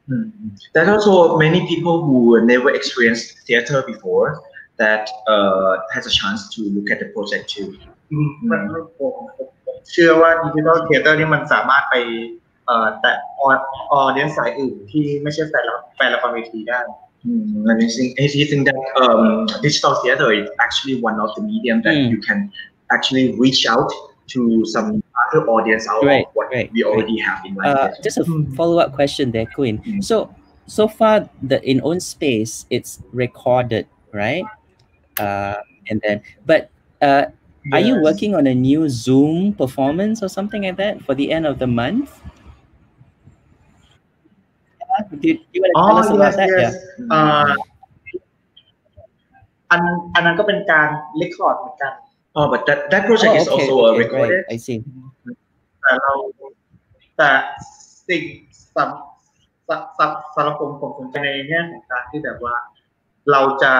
Mm. There are also many people who never experienced theater before. that uh, has a chance to look at the project too. อืมมันมันผมผมผมเชื่อว่าดิจิทัลเทเตอร์นี่มันสามารถไป เอ่อแต่ออนออนเดียนสายอื่นที่ไม่ใช่แฟนละแฟนละครเวทีได้ Mm, and I think, I think that um, digital theater is actually one of the medium that mm. you can actually reach out to some other audience out right, of what right, we already right. have in mind. Uh, just a mm. follow-up question there, Kwin. Mm. So, so far, the in own space it's recorded, right? Uh, and then, but uh, yes. are you working on a new Zoom performance or something like that for the end of the month? Yeah, Do, do you want to อ๋อ tell us about yes that? yes เอ่ออันอันนั้นก็เป็นการเรคคอร์ดเหมือนกัน Oh, but that, that project Oh, is okay, also uh, okay, recorded. right. I see. แต่เราแต่สิ่งสำสำสำสำหรับผมผมสนใจในแง่ของการที่แบบว่า เราจะ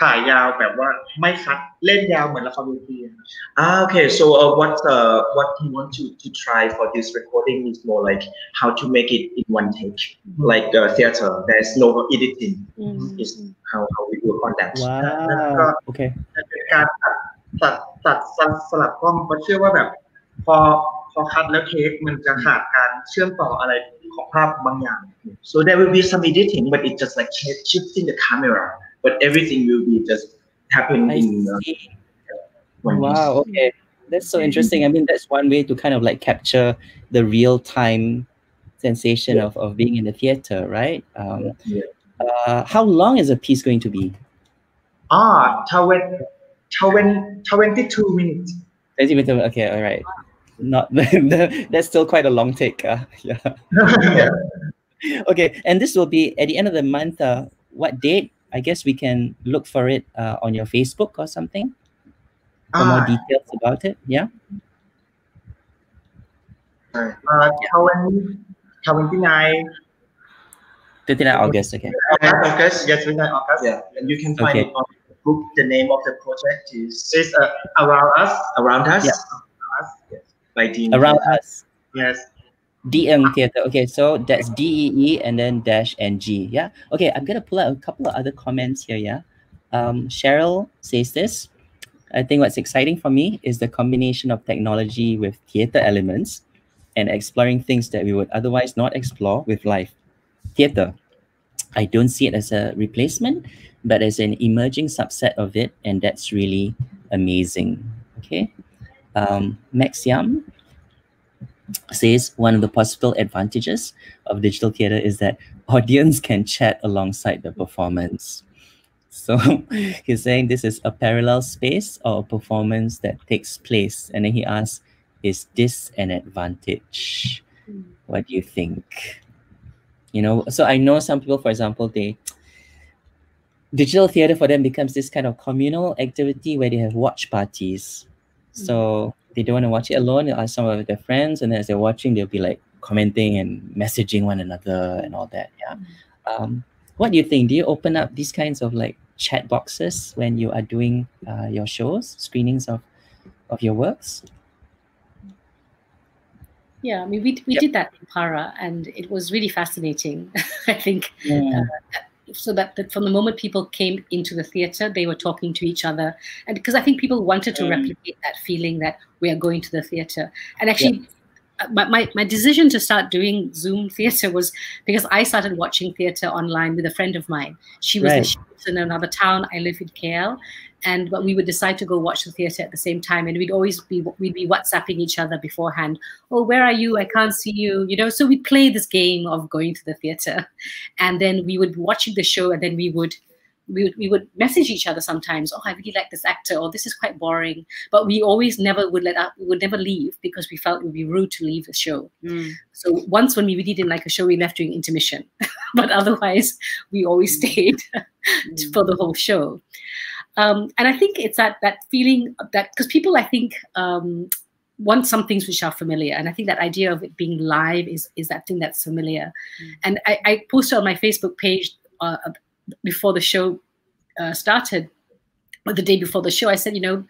ถ่ายยาวแบบว่าไม่คัดเล่นยาวเหมือนละครเวทีอะ Ah, okay. So uh, what uh, what you want to, to try for this recording is more like how to make it in one take, like uh, theater. There's no editing. Is how, how we work on that. Wow. Okay. เป็นการตัดตัดตัดสลับสลับกล้องเพราะเชื่อว่าแบบ พอพอคัดแล้วเทคมันจะขาดการเชื่อมต่ออะไร ของภาพบางอย่าง So there will be some editing, but it's just like shi- shifting the camera. But everything will be just happen I in uh, see. one piece. Wow. Okay. That's so interesting. I mean, that's one way to kind of like capture the real time sensation of, of being in the theater, right? Um, Yeah. uh, how long is a piece going to be? อ่าทเวนทเวนทเวนตี้ทูมินิท 20 minutes. Okay. All right. not that's still quite a long take. Uh, yeah. yeah. okay, and this will be at the end of the month. Uh, what date? I guess we can look for it uh, on your Facebook or something for more ah. details about it. Yeah. Uh, current, current 29 August, okay. August, yes, 29 August. Yeah. And you can find okay. it on the book. The name of the project is, is uh, Around Us, Around Us. Yeah. By. Around us. yes DM Theater. Okay, so that's D E E and then dash and G. Yeah. Okay, I'm gonna pull out a couple of other comments here. Yeah. Um, Cheryl says this. I think what's exciting for me is the combination of technology with theater elements and exploring things that we would otherwise not explore with live theater. I don't see it as a replacement, but as an emerging subset of it, and that's really amazing. Okay. Um, Max Yam says one of the possible advantages of digital theater is that audience can chat alongside the performance. So he's saying this is a parallel space or a performance that takes place. And then he asks, is this an advantage? What do you think? You know, so I know some people, for example, they digital theater for them becomes this kind of communal activity where they have watch parties. So they don't want to watch it alone. They'll ask some of their friends, and as they're watching, they'll be like commenting and messaging one another and all that. Yeah. Um, what do you think? Do you open up these kinds of like chat boxes when you are doing uh, your shows, screenings of of your works? Yeah, I mean, we, we Yep. did that in Parah, and it was really fascinating. I think Yeah. So that, that from the moment people came into the theater, they were talking to each other, and because I think people wanted to Mm. replicate that feeling that we are going to the theater, and actually. uh, My, my, my decision to start doing Zoom theater was because I started watching theater online with a friend of mine. She was, Right. she was in another town. I live in KL, and but we would decide to go watch the theater at the same time, and we'd always be we'd be WhatsApping each other beforehand. Oh, where are you? I can't see you. You know, so we play this game of going to the theater, and then we would be watching the show, and then we would. We would, we would message each other sometimes. Oh, I really like this actor, or this is quite boring. But we always never would let up. We would never leave because we felt it would be rude to leave the show. Mm. So once when we really didn't like a show, we left during intermission. but otherwise, we always mm. stayed mm. for the whole show. Um, and I think it's that that feeling that because people, I think, um, want some things which are familiar, and I think that idea of it being live is is that thing that's familiar. And I, I posted on my Facebook page uh, before the show uh, started, or the day before the show. I said, you know,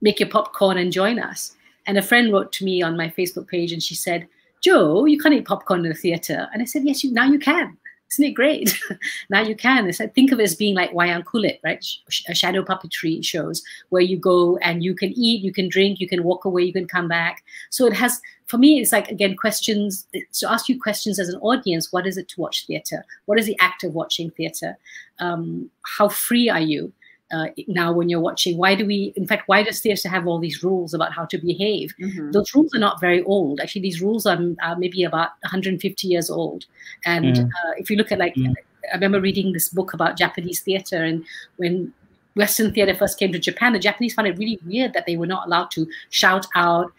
make your popcorn and join us. And a friend wrote to me on my Facebook page, and she said, Jo, you can't eat popcorn in the theater. And I said, yes, you now you can. Isn't it great? now you can. It's like, think of it as being like wayang kulit, right? Sh- shadow puppetry shows where you go and you can eat, you can drink, you can walk away, you can come back. So it has, for me, it's like, again, questions, to ask you questions as an audience, what is it to watch theater? What is the act of watching theater? Um, how free are you? Uh, now when you're watching why do we in fact why does theatre have all these rules about how to behave mm-hmm. those rules are not very old actually these rules are, are maybe about 150 years old and uh, if you look at like i remember reading this book about japanese theatre and when western theatre first came to japan the japanese found it really weird that they were not allowed to shout out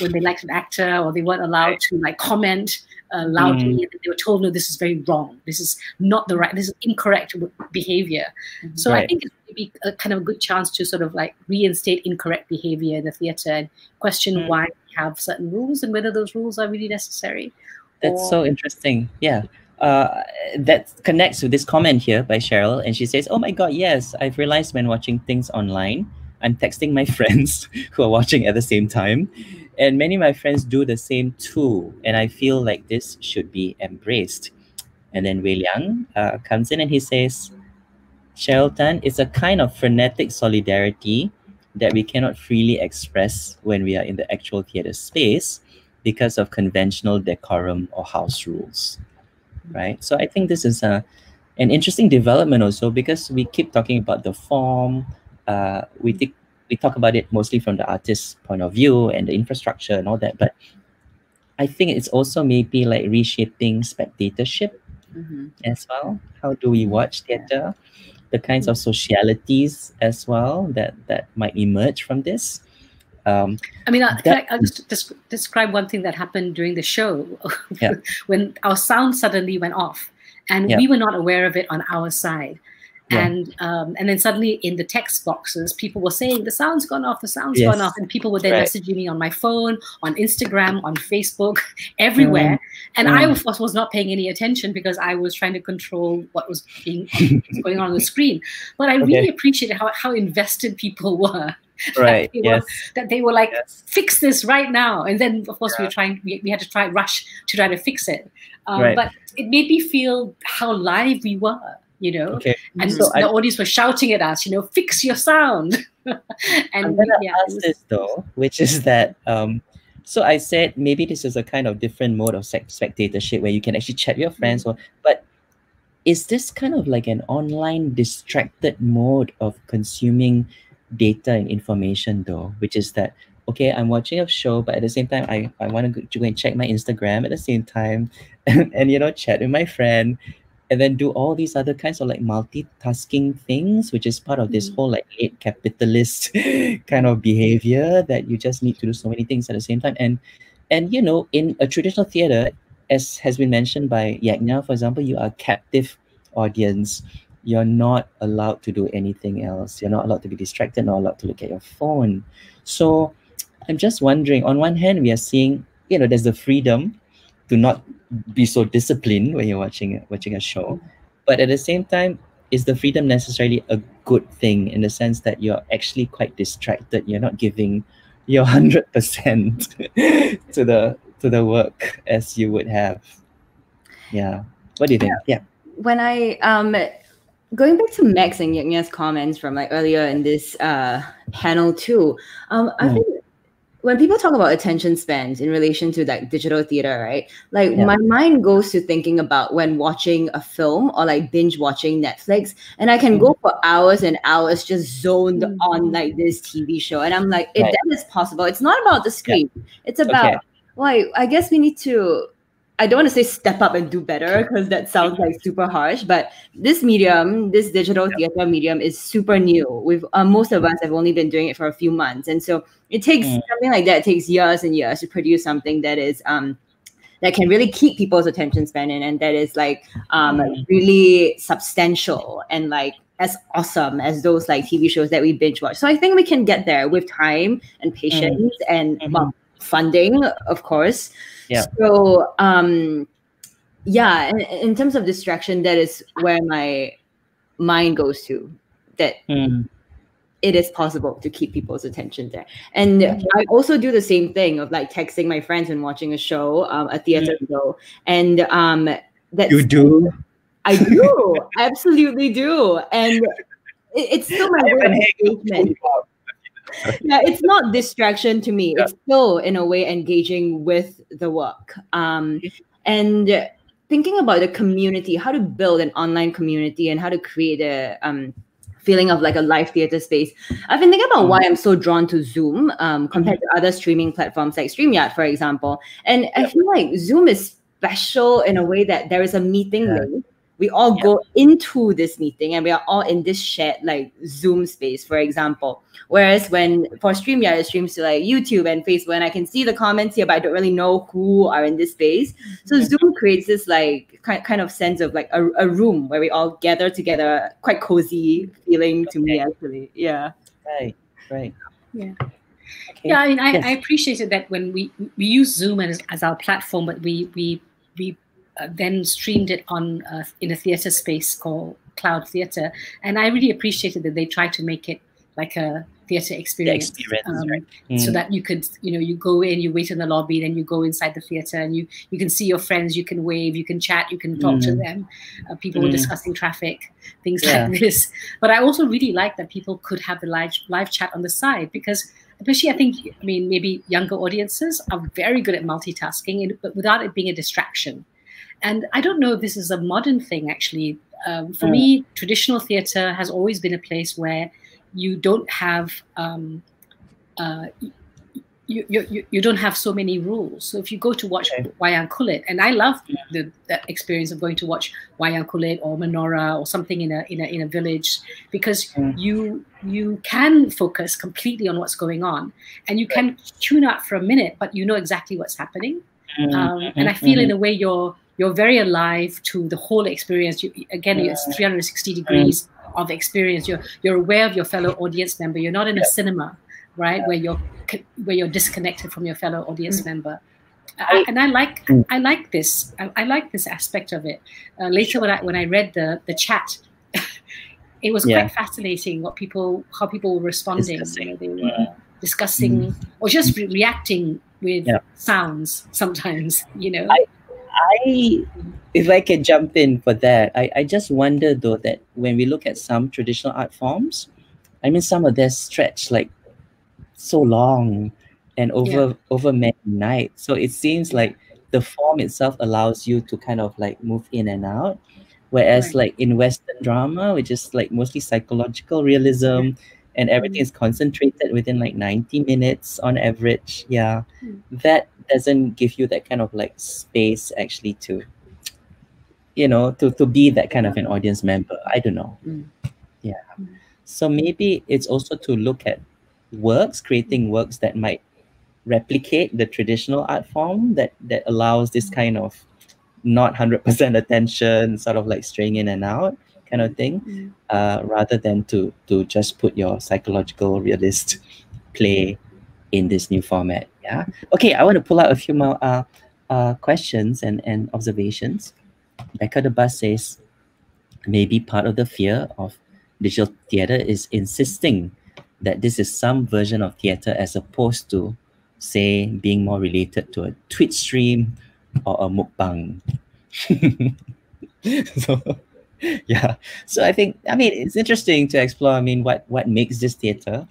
when they liked an actor or they weren't allowed to like comment uh, loudly mm. they were told no this is very wrong this is not the right this is incorrect behavior mm-hmm. so right. i think it's maybe a kind of a good chance to sort of like reinstate incorrect behavior in the theater and question mm. why we have certain rules and whether those rules are really necessary that's or... so interesting yeah uh, that connects to this comment here by Cheryl, and she says, "Oh my God, yes! I've realized when watching things online, I'm texting my friends who are watching at the same time, and many of my friends do the same too. And I feel like this should be embraced. And then Wei Liang uh, comes in and he says, Cheryl Tan, it's a kind of frenetic solidarity that we cannot freely express when we are in the actual theater space because of conventional decorum or house rules. Right. So I think this is a an interesting development also because we keep talking about the form. Uh, we think we talk about it mostly from the artist's point of view and the infrastructure and all that. But I think it's also maybe like reshaping spectatorship mm-hmm. as well. How do we watch theater? The kinds of socialities as well that that might emerge from this. Um, I mean, I, that, I, will just describe one thing that happened during the show yeah. when our sound suddenly went off, and yeah. we were not aware of it on our side. Yeah. And um, and then suddenly in the text boxes, people were saying the sound's gone off, the sound's yes. gone off, and people were then right. messaging me on my phone, on Instagram, on Facebook, everywhere. Mm. And mm. I was, was not paying any attention because I was trying to control what was being going on on the screen. But I really appreciated how how invested people were. Right. that, they yes. were, that they were like, yes. fix this right now. And then of course yeah. we were trying, we, we had to try rush to try to fix it. Um, right. But it made me feel how live we were you know? Okay. and so the I, audience was shouting at us you know fix your sound. And I'm gonna yeah, ask was, this though which is that um so I said maybe this is a kind of different mode of spectatorship where you can actually chat with your friends or but is this kind of like an online distracted mode of consuming data and information though? Which is that okay i'm watching a show but at the same time i, I want to go and check my instagram at the same time and, and you know chat with my friend and then do all these other kinds of like multitasking things, which is part of this mm. whole like late capitalist kind of behavior that you just need to do so many things at the same time. And and you know, in a traditional theater, as has been mentioned by Yagna, for example, you are a captive audience. You're not allowed to do anything else. You're not allowed to be distracted, not allowed to look at your phone. So I'm just wondering, on one hand, we are seeing, you know, there's the freedom to not be so disciplined when you're watching watching a show. But at the same time is the freedom necessarily a good thing in the sense that you're actually quite distracted? You're not giving your 100% to the to the work as you would have. Yeah. What do you think? Yeah, when i um going back to max and Yagna's comments from like earlier in this uh panel too um i mm. think when people talk about attention spans in relation to like digital theater, right? Like yeah. my mind goes to thinking about when watching a film or like binge watching Netflix, and I can mm-hmm. go for hours and hours just zoned mm-hmm. on like this TV show, and I'm like, if right. that is possible, it's not about the screen. Yeah. It's about okay. like I guess we need to I don't want to say step up and do better because that sounds like super harsh, but this medium, this digital theater medium is super new. We've uh, most of us have only been doing it for a few months, and so it takes mm. something like that takes years and years to produce something that is um that can really keep people's attention span in and that is like um mm. really substantial and like as awesome as those like TV shows that we binge watch. So I think we can get there with time and patience mm. and mm-hmm. well, funding, of course. Yeah. So um yeah, in, in, terms of distraction, that is where my mind goes to. That mm. it is possible to keep people's attention there. And I also do the same thing of like texting my friends and watching a show, um, a theater mm. show. And um that you do I do, absolutely do, and it, it's still my way of engagement. Yeah, it's not distraction to me. Yeah. It's still in a way engaging with the work. Um, and thinking about the community, how to build an online community and how to create a um, feeling of like a live theater space. I've been thinking about why I'm so drawn to Zoom um, compared to other streaming platforms like StreamYard, for example. And I feel like Zoom is special in a way that there is a meeting yeah. link we all yeah. go into this meeting and we are all in this shared like Zoom space, for example. Whereas when for StreamYard, it streams to like YouTube and Facebook, and I can see the comments here, but I don't really know who are in this space. So mm-hmm. Zoom creates this like kind of sense of like a, a room where we all gather together, quite cozy feeling to me actually. Yeah. Right. Right. Yeah. Okay. Yeah, I mean, I, yes. I appreciated that when we we use Zoom as, as our platform, but we we we uh, then streamed it on uh, in a theater space called Cloud Theater, and I really appreciated that they tried to make it like a theater experience, experience um, right. mm. so that you could you know you go in you wait in the lobby then you go inside the theater and you you can see your friends you can wave you can chat you can talk mm. to them uh, people mm. were discussing traffic things yeah. like this but i also really like that people could have the live live chat on the side because especially i think i mean maybe younger audiences are very good at multitasking but without it being a distraction and I don't know if this is a modern thing, actually. Um, for mm. me, traditional theatre has always been a place where you don't have um, uh, you, you, you don't have so many rules. So if you go to watch okay. Wayang Kulit, and I love the, the, experience of going to watch Wayang Kulit or Menora or something in a in a in a village, because mm. you you can focus completely on what's going on, and you can tune out for a minute, but you know exactly what's happening. Mm. Um, and I feel mm-hmm. in a way you're you're very alive to the whole experience. You, again, it's 360 degrees of experience. You're you're aware of your fellow audience member. You're not in a cinema, right, where you're where you're disconnected from your fellow audience mm. member. I, and I like mm. I like this. I, I, like this aspect of it. Uh, later, when I when I read the the chat, it was yeah. quite fascinating what people how people were responding. You know, they were mm. discussing mm. or just re reacting with yeah. sounds sometimes. You know. I, I, if I can jump in for that, I, I just wonder though that when we look at some traditional art forms, I mean, some of them stretch like so long and over yeah. over many nights. So it seems like the form itself allows you to kind of like move in and out. Whereas right. like in Western drama, which is like mostly psychological realism, and everything mm. is concentrated within like 90 minutes on average yeah mm. that doesn't give you that kind of like space actually to you know to to be that kind of an audience member i don't know mm. yeah so maybe it's also to look at works creating works that might replicate the traditional art form that that allows this mm. kind of not 100% attention sort of like straying in and out kind of thing, mm. uh, rather than to to just put your psychological realist play in this new format. Yeah. Okay, I want to pull out a few more uh, uh, questions and, and observations. Becca the Bus says, maybe part of the fear of digital theater is insisting that this is some version of theater as opposed to, say, being more related to a Twitch stream or a mukbang. so, yeah so i think i mean it's interesting to explore i mean what what makes this theater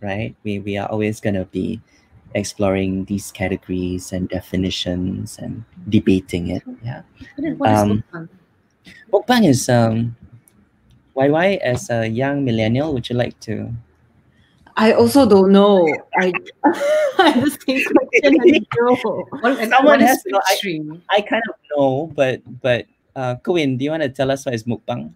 right we we are always going to be exploring these categories and definitions and debating it yeah what is um, mukbang? is um YY as a young millennial would you like to I also don't know. I I the same question. I Someone has to know. I, I kind of know, but but uh, Kwin, do you want to tell us what is mukbang?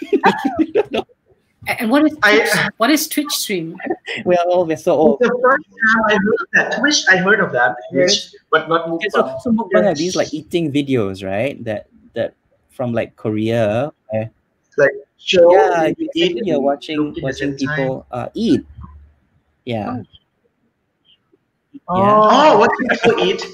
and what is Twitch, I, what is Twitch stream? we are all we're so old. The first time I heard of that Twitch, I heard of that, Twitch, but not mukbang. Okay, so, so mukbang are these like eating videos, right? That that from like Korea. Where, like show. Yeah, you, you're watching watching people uh, eat. Yeah. Oh. Yeah. Oh, what do people eat?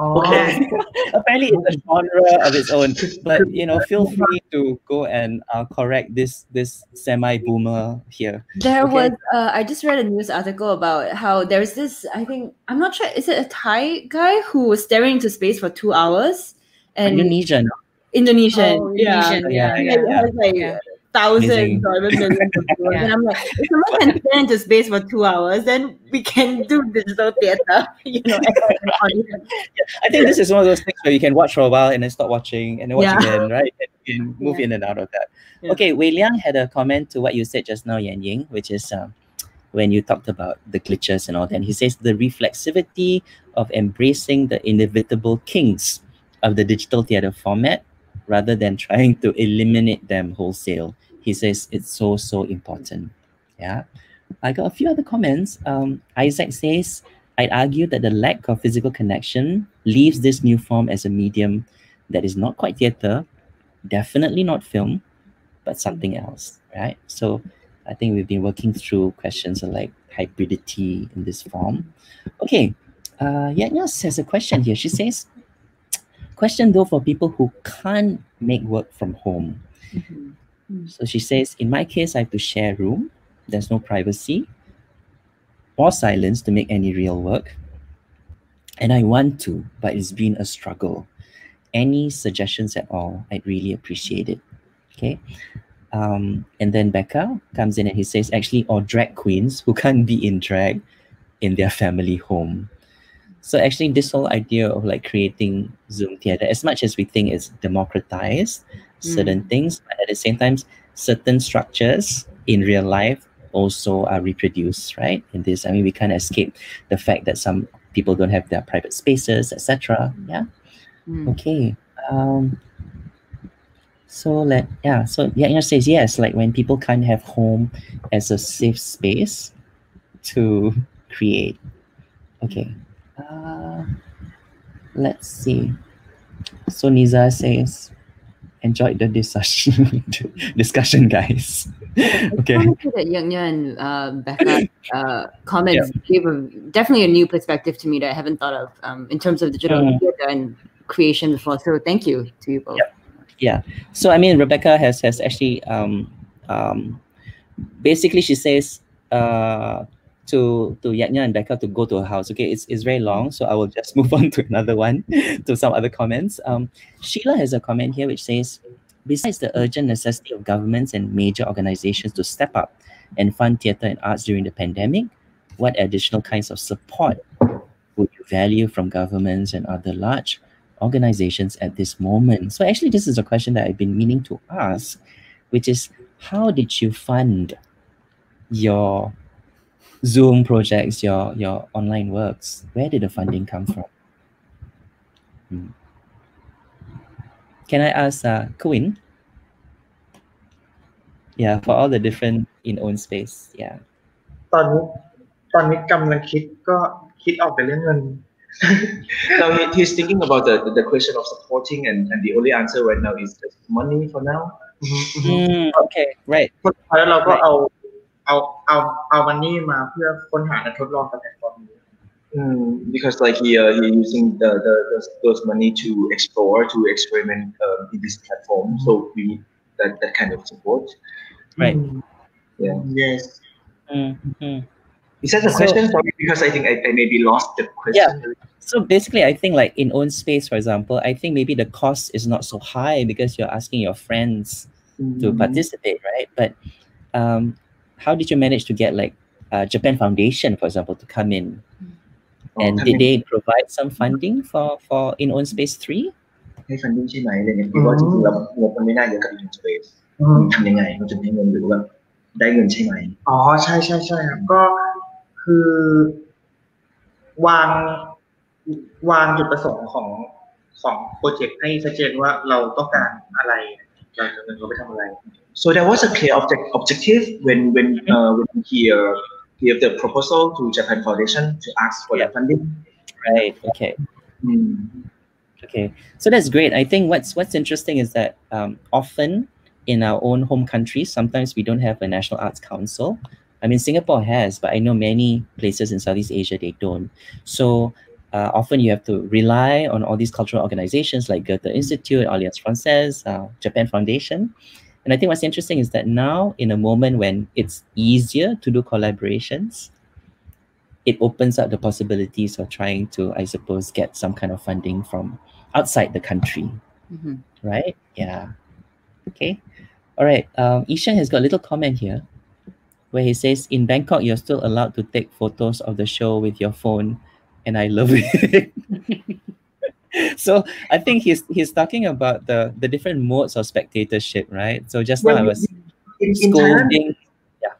Okay. Apparently, it's a genre of its own. But you know, feel free to go and uh, correct this this semi boomer here. There okay? was. Uh, I just read a news article about how there's this. I think I'm not sure. Is it a Thai guy who was staring into space for two hours? And Indonesian. Indonesian. Oh, yeah. Indonesian, yeah, yeah, It yeah. like Yeah. Thousands Amazing. or even millions of viewers. Yeah. And I'm like, if someone can stare into space for two hours, then we can do digital theater, you know. as. I think this is one of those things where you can watch for a while and then stop watching and then watch Yeah. again, right? And you can move Yeah. in and out of that. Yeah. Okay, Wei Liang had a comment to what you said just now, Yan Ying, which is um, when you talked about the glitches and all that. And he says the reflexivity of embracing the inevitable kinks of the digital theater format rather than trying to eliminate them wholesale. He says it's so, so important. Yeah. I got a few other comments. Um, Isaac says, I'd argue that the lack of physical connection leaves this new form as a medium that is not quite theater, definitely not film, but something else, right? So I think we've been working through questions like hybridity in this form. Okay, uh, Yanyas has a question here. She says, question though for people who can't make work from home. So she says, in my case, I have to share room. There's no privacy or silence to make any real work. And I want to, but it's been a struggle. Any suggestions at all, I'd really appreciate it. Okay. Um, and then Becca comes in and he says, actually, or drag queens who can't be in drag in their family home. So actually, this whole idea of like creating Zoom theater, as much as we think it's democratized certain things, but at the same time, certain structures in real life also are reproduced, right? In this, I mean, we can't escape the fact that some people don't have their private spaces, etc. Yeah. Mm. Okay. Um. So let yeah. So Yanya says yes. Like when people can't have home as a safe space to create. Okay. Uh, let's see. So Niza says, enjoyed the discussion, discussion, guys. okay. I wanted to say that Young and uh, Becca's uh, comments gave a, definitely a new perspective to me that I haven't thought of um, in terms of digital Mm. theater and creation before. So thank you to you both. Yeah. So I mean, Rebecca has has actually um um basically she says uh to to Yanya and Becca to go to her house. Okay, it's it's very long, so I will just move on to another one, to some other comments. Um, Sheila has a comment here which says, besides the urgent necessity of governments and major organizations to step up and fund theatre and arts during the pandemic, what additional kinds of support would you value from governments and other large organizations at this moment? So actually, this is a question that I've been meaning to ask, which is how did you fund your Zoom projects, your your online works. Where did the funding come from? Hmm. Can I ask uh, Kwin? Yeah, for all the different in own space. Yeah. ตอนนี้ตอนนี้กำลังคิดก็คิดออกไปเรื่องเงิน now he, he's thinking about the, the, the question of supporting and, and the only answer right now is just money for now mm-hmm. mm, okay right แล้วเราก็เอา right. เอาเอาเอามันนี่มาเพื่อค้นหาและทดลองกับแพลตฟอร์มนี้ Mm, because like he uh, he using the, the those, those money to explore to experiment um, in this platform so we need that, that kind of support Right. yeah yes Mm, mm. is that the So- question sorry because I think I, I maybe lost the question So basically, I think like in own space, for example, I think maybe the cost is not so high because you're asking your friends to participate, right? But um, how did you manage to get like uh, Japan Foundation, for example, to come in? Oh, And come did in. they provide some funding for for in own space three? ให้ funding ใช่ไหมอะไรเงี้ยคิดว่าจริงๆแล้วงบมันไม่น่าเยอะกับ Union Space อืมทำยังไงมันจะได้เงินหรือว่าได้เงินใช่ไหมอ๋อใช่ใช่ใช่ครับก็คือ วางวางจุดประสงค์ของของโปรเจกต์ให้ชัดเจนว่าเราต้องการอะไรเราจะเงินเราไปทำอะไร So there was a clear object, objective when when uh, when he uh, gave the proposal to Japan Foundation to ask for Yeah. the funding. Right. Okay. Mm. Okay, so that's great. I think what's what's interesting is that um, often in our own home countries, sometimes we don't have a national arts council. I mean, Singapore has, but I know many places in Southeast Asia they don't. So uh, often you have to rely on all these cultural organizations like Goethe Institute, Alliance Française, uh, Japan Foundation. And I think what's interesting is that now, in a moment when it's easier to do collaborations, it opens up the possibilities of trying to, I suppose, get some kind of funding from outside the country. Mhm. right? Yeah. Okay. All right. Um, Ishan has got a little comment here where he says, In Bangkok, you're still allowed to take photos of the show with your phone, and I love it. so I think he's he's talking about the the different modes of spectatorship, right? So just now I was in, in Thailand, scolding.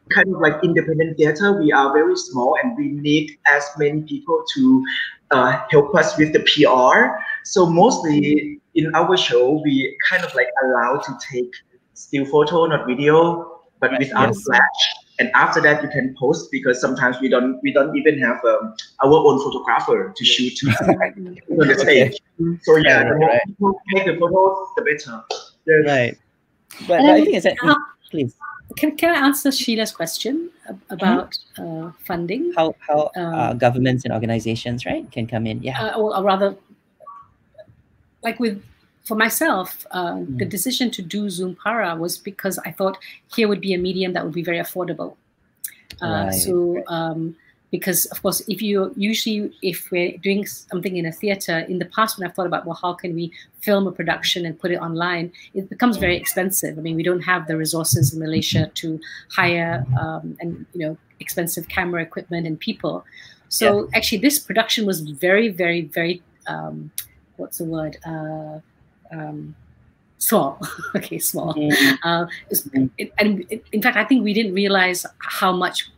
kind of like independent theater, we are very small and we need as many people to uh, help us with the PR. So mostly in our show, we kind of like allow to take still photo, not video, but Right, without yes. flash. And after that, you can post because sometimes we don't we don't even have um, our own photographer to shoot on the stage. So yeah, the more Right. people take the photos, the better. Yes. Right. But, And but I think it's that, how- please. Can, can I answer Sheila's question ab- about uh, funding? How how uh, Um, governments and organizations, right, can come in. Yeah. uh, or, or rather, like with for myself, uh, the Mm. decision to do Zoom Parah was because I thought here would be a medium that would be very affordable. Uh, Right, So, um, because of course, if you usually if we're doing something in a theater, in the past when I've thought about well, how can we film a production and put it online, it becomes very expensive. I mean, we don't have the resources in Malaysia to hire um, and you know expensive camera equipment and people. So actually, this production was very, very, very um, what's the word? Uh, um, small. okay, small. Mm, Uh, Mhm. it, and it, in fact, I think we didn't realize how much,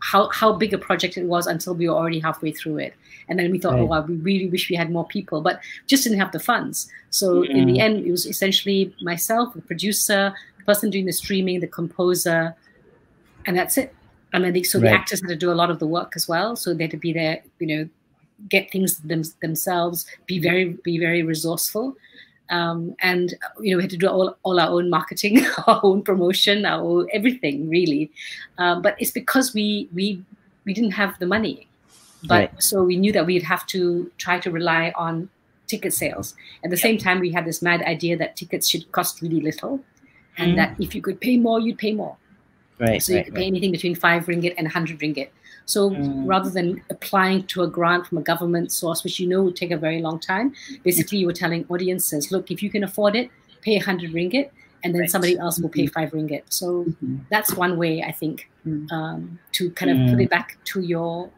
how how big a project it was until we were already halfway through it. And then we thought, oh wow, we really wish we had more people, but just didn't have the funds. So in the end, it was essentially myself, the producer, the person doing the streaming, the composer, and that's it. And then the, so the actors had to do a lot of the work as well. So they had to be there, you know, get things them, themselves, be very be very resourceful um, and you know we had to do all, all our own marketing our own promotion our own, everything really um, but it's because we we we didn't have the money but Right. so we knew that we'd have to try to rely on ticket sales at the same time we had this mad idea that tickets should cost really little and Mm. that if you could pay more you'd pay more right. so you right, could pay right. anything between five ringgit and 100 ringgit. So Mm. rather than applying to a grant from a government source, which you know would take a very long time, basically you were telling audiences, look, if you can afford it, pay 100 ringgit, and then Right. somebody else will pay five ringgit. So Mhm. that's one way, I think, Mm. um, to kind of put Mm. it back to your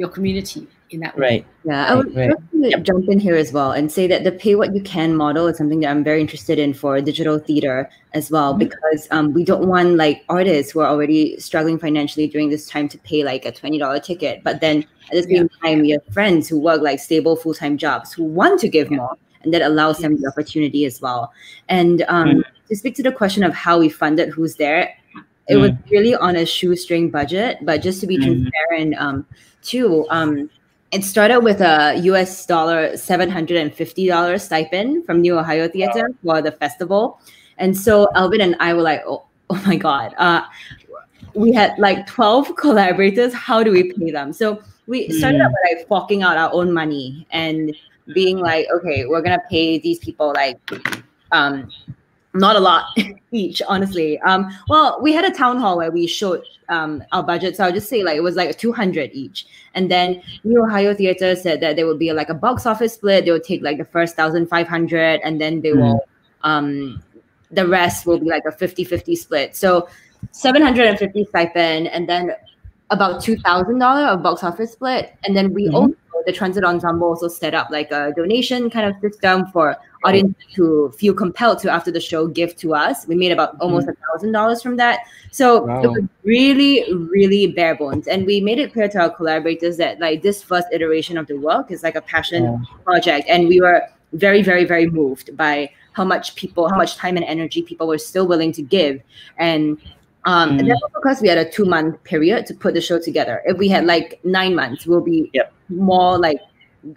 your community in that way. Right. Yeah, I would Right, love to jump in here as well and say that the pay what you can model is something that I'm very interested in for digital theater as well Mhm. because um, we don't want like artists who are already struggling financially during this time to pay like a twenty dollar ticket, but then at the same time we have friends who work like stable full time jobs who want to give more, and that allows them the opportunity as well. And um, Mm. to speak to the question of how we funded who's there, it was really on a shoestring budget, but just to be Mhm. transparent, um, too. Um, it started with a US dollar seven hundred and fifty dollars stipend from New Ohio Theater for the festival, and so Alvin and I were like, "Oh, oh my god!" Uh, we had like twelve collaborators. How do we pay them? So we started out by like forking out our own money and being like, "Okay, we're gonna pay these people like." Um, not a lot each, honestly. Um, well, we had a town hall where we showed um, our budget, so I'll just say like it was like two hundred each, and then New Ohio Theater said that there would be like a box office split. They would take like the first thousand five hundred, and then they will um, the rest will be like a 50-50 split. So seven hundred and fifty stipend, and then about two thousand dollar of box office split, and then we also the Transit Ensemble also set up like a donation kind of system for audience to feel compelled to after the show give to us. We made about almost mm-hmm. a thousand dollars from that. So Wow. it was really, really bare bones. And we made it clear to our collaborators that like this first iteration of the work is like a passion Yeah. project. And we were very, very, very moved by how much people, how much time and energy people were still willing to give. And um, and Mm. that's because we had a two month period to put the show together. If we had like nine months, we'll be Yep. more like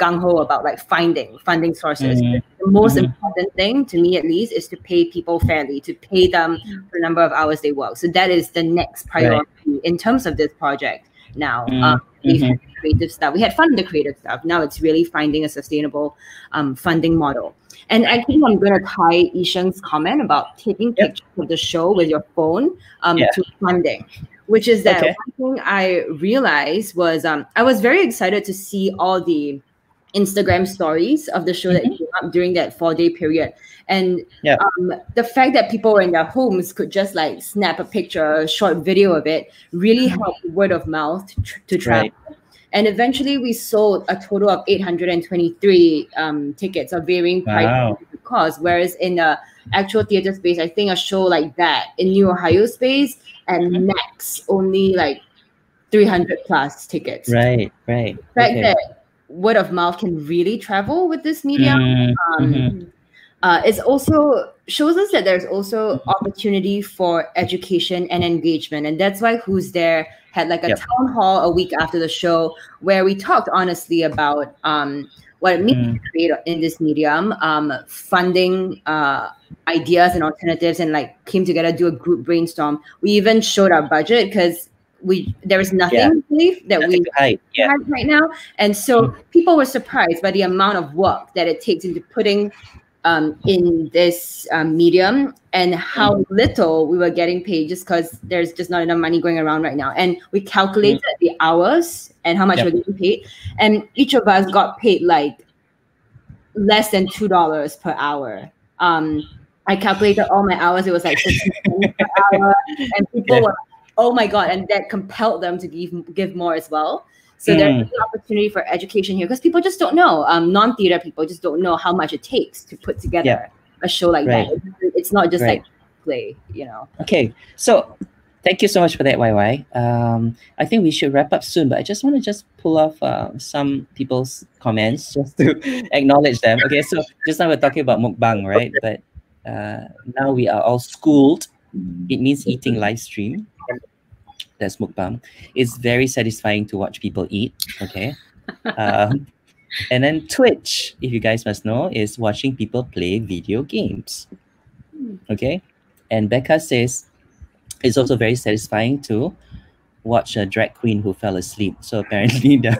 gung ho about like finding funding sources. Mhm. The most Mhm. important thing to me, at least, is to pay people fairly, to pay them for the number of hours they work. So that is the next priority in terms of this project. Now, Mm. um, Mhm. had creative stuff. We had fun the creative stuff. Now it's really finding a sustainable um, funding model. And I think I'm going to tie Isheng's comment about taking Yep. pictures of the show with your phone um, Yeah. to funding, which is that Okay. one thing I realized was um, I was very excited to see all the Instagram stories of the show that Mhm. came up during that four day period. And Yeah. um, the fact that people were in their homes could just like snap a picture, a short video of it, really helped word of mouth tr- to travel. Right. And eventually, we sold a total of 823 um, tickets of varying price Wow. cost. Whereas in the actual theater space, I think a show like that in New Ohio space and Mhm. next only like 300 plus tickets. Right, right. The fact Okay. that word of mouth can really travel with this medium Mm, um, mhm. uh, it's also shows us that there's also opportunity for education and engagement and that's why who's there had like a Yep. town hall a week after the show where we talked honestly about um, what it means Mm. to create in this medium um, funding uh, ideas and alternatives and like came together do a group brainstorm we even showed our budget because we there is nothing Yeah. Believe that we Nothing hide. Yeah. had right now. And so people were surprised by the amount of work that it takes into putting um, in this um, medium and how little we were getting paid just because there's just not enough money going around right now. And we calculated the hours and how much we're getting paid. And each of us got paid like less than $2 per hour. Um, I calculated all my hours. It was like 15 per hour. And people Yeah. were, oh my God. And that compelled them to give, give more as well. So there's Mm. an opportunity for education here because people just don't know. Um, non-theater people just don't know how much it takes to put together Yeah. a show like Right. that. It's- It's not just Right. like play, you know. Okay, so thank you so much for that, YY. Um, I think we should wrap up soon, but I just want to just pull off uh, some people's comments just to acknowledge them. Okay, so just now we're talking about mukbang, right? But uh, now we are all schooled. It means eating live stream that's mukbang. It's very satisfying to watch people eat. Okay. um, and then Twitch, if you guys must know, is watching people play video games. Okay. And Becca says it's also very satisfying to watch a drag queen who fell asleep. So apparently, there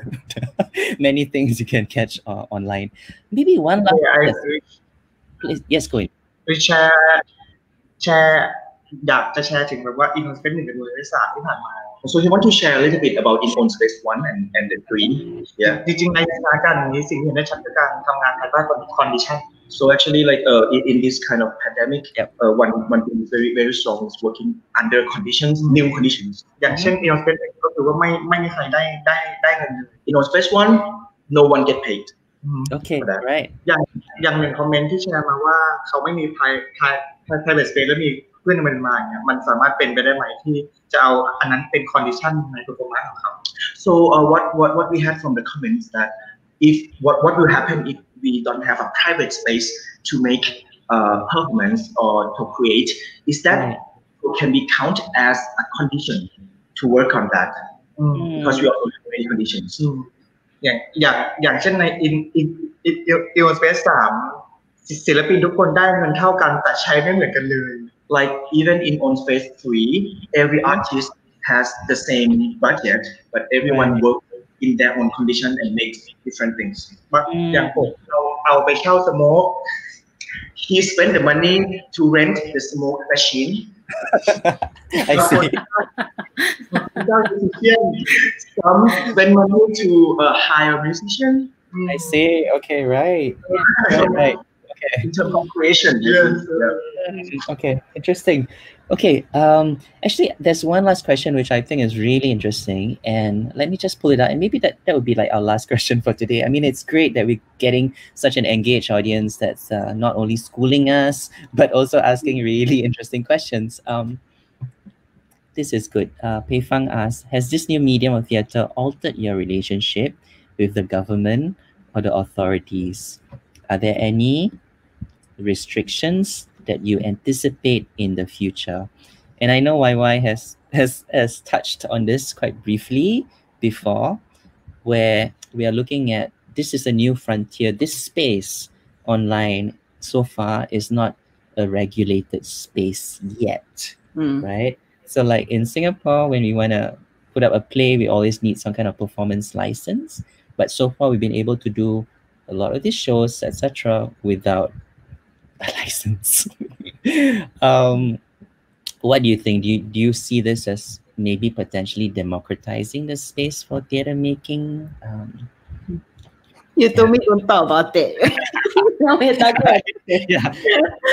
are many things you can catch uh, online. Maybe one last. Yeah, yes, go ahead. Which, Chair อยากจะแชร์ถึงแบบว่าอินโนสเปนหนึ่งกับหน่วยวิทยาศาสตร์ที่ผ่านมา So he want to share a little bit about in on space one and, and the three. Yeah. จริงๆในสถานการณ์อย่างนี้สิ่งที่เห็นได้ชัดคือการทำงานภายใต้คอนดิชัน So actually, like uh, in, in this kind of pandemic, Yep. uh, one one thing is very very strong is working under conditions, new conditions. อย่างเช่นอินโนสเปนก็คือว่าไม่ไม่มีใครได้ได้ได้เงินเลย In on space one, no one get paid. อืม Okay, That- right. อย่างหนึ่งคอมเมนต์ที่แชร์มาว่าเขาไม่มี pri- pri- pri- private space แล้วมี เพื่อนมันมาอย่างเงี้ยมันสามารถเป็นไปได้ไหมที่จะเอาอันนั้นเป็น condition ใน performance ของเขา So uh, what what what we had from the comments that if what what will happen if we don't have a private space to make uh, performance or to create is that Right. it can be counted as a condition to work on that อืม because we also have many conditions. อืมอย่างอย่างอย่างเช่นใน in in in in space สามศิลปินทุกคนได้เงินเท่ากันแต่ใช้ไม่เหมือนกันเลย Like even in own space three, every artist has the same budget, but everyone right. works in their own condition and makes different things. But mm. yeah, oh, I'll, pay out the more. He spent the money to rent the smoke machine. I see. Some spend money to uh, hire a musician. I see. Okay, right. right in terms of creation. Yes. Yeah. Okay, interesting. Okay, um, actually, there's one last question which I think is really interesting, and let me just pull it out. And maybe that that would be like our last question for today. I mean, it's great that we're getting such an engaged audience that's uh, not only schooling us but also asking really interesting questions. Um, this is good. Uh, Pei Fang asks, has this new medium of theater altered your relationship with the government or the authorities? Are there any restrictions that you anticipate in the future? And I know YY has has has touched on this quite briefly before, where we are looking at this is a new frontier. This space online so far is not a regulated space yet Mm. right? So like in Singapore, when we want to put up a play, we always need some kind of performance license. But so far, we've been able to do a lot of these shows, etc., without a license. um, what do you think? Do you, do you see this as maybe potentially democratizing the space for theater making? Um, You told me don't talk about it. no, we're talking about it. yeah.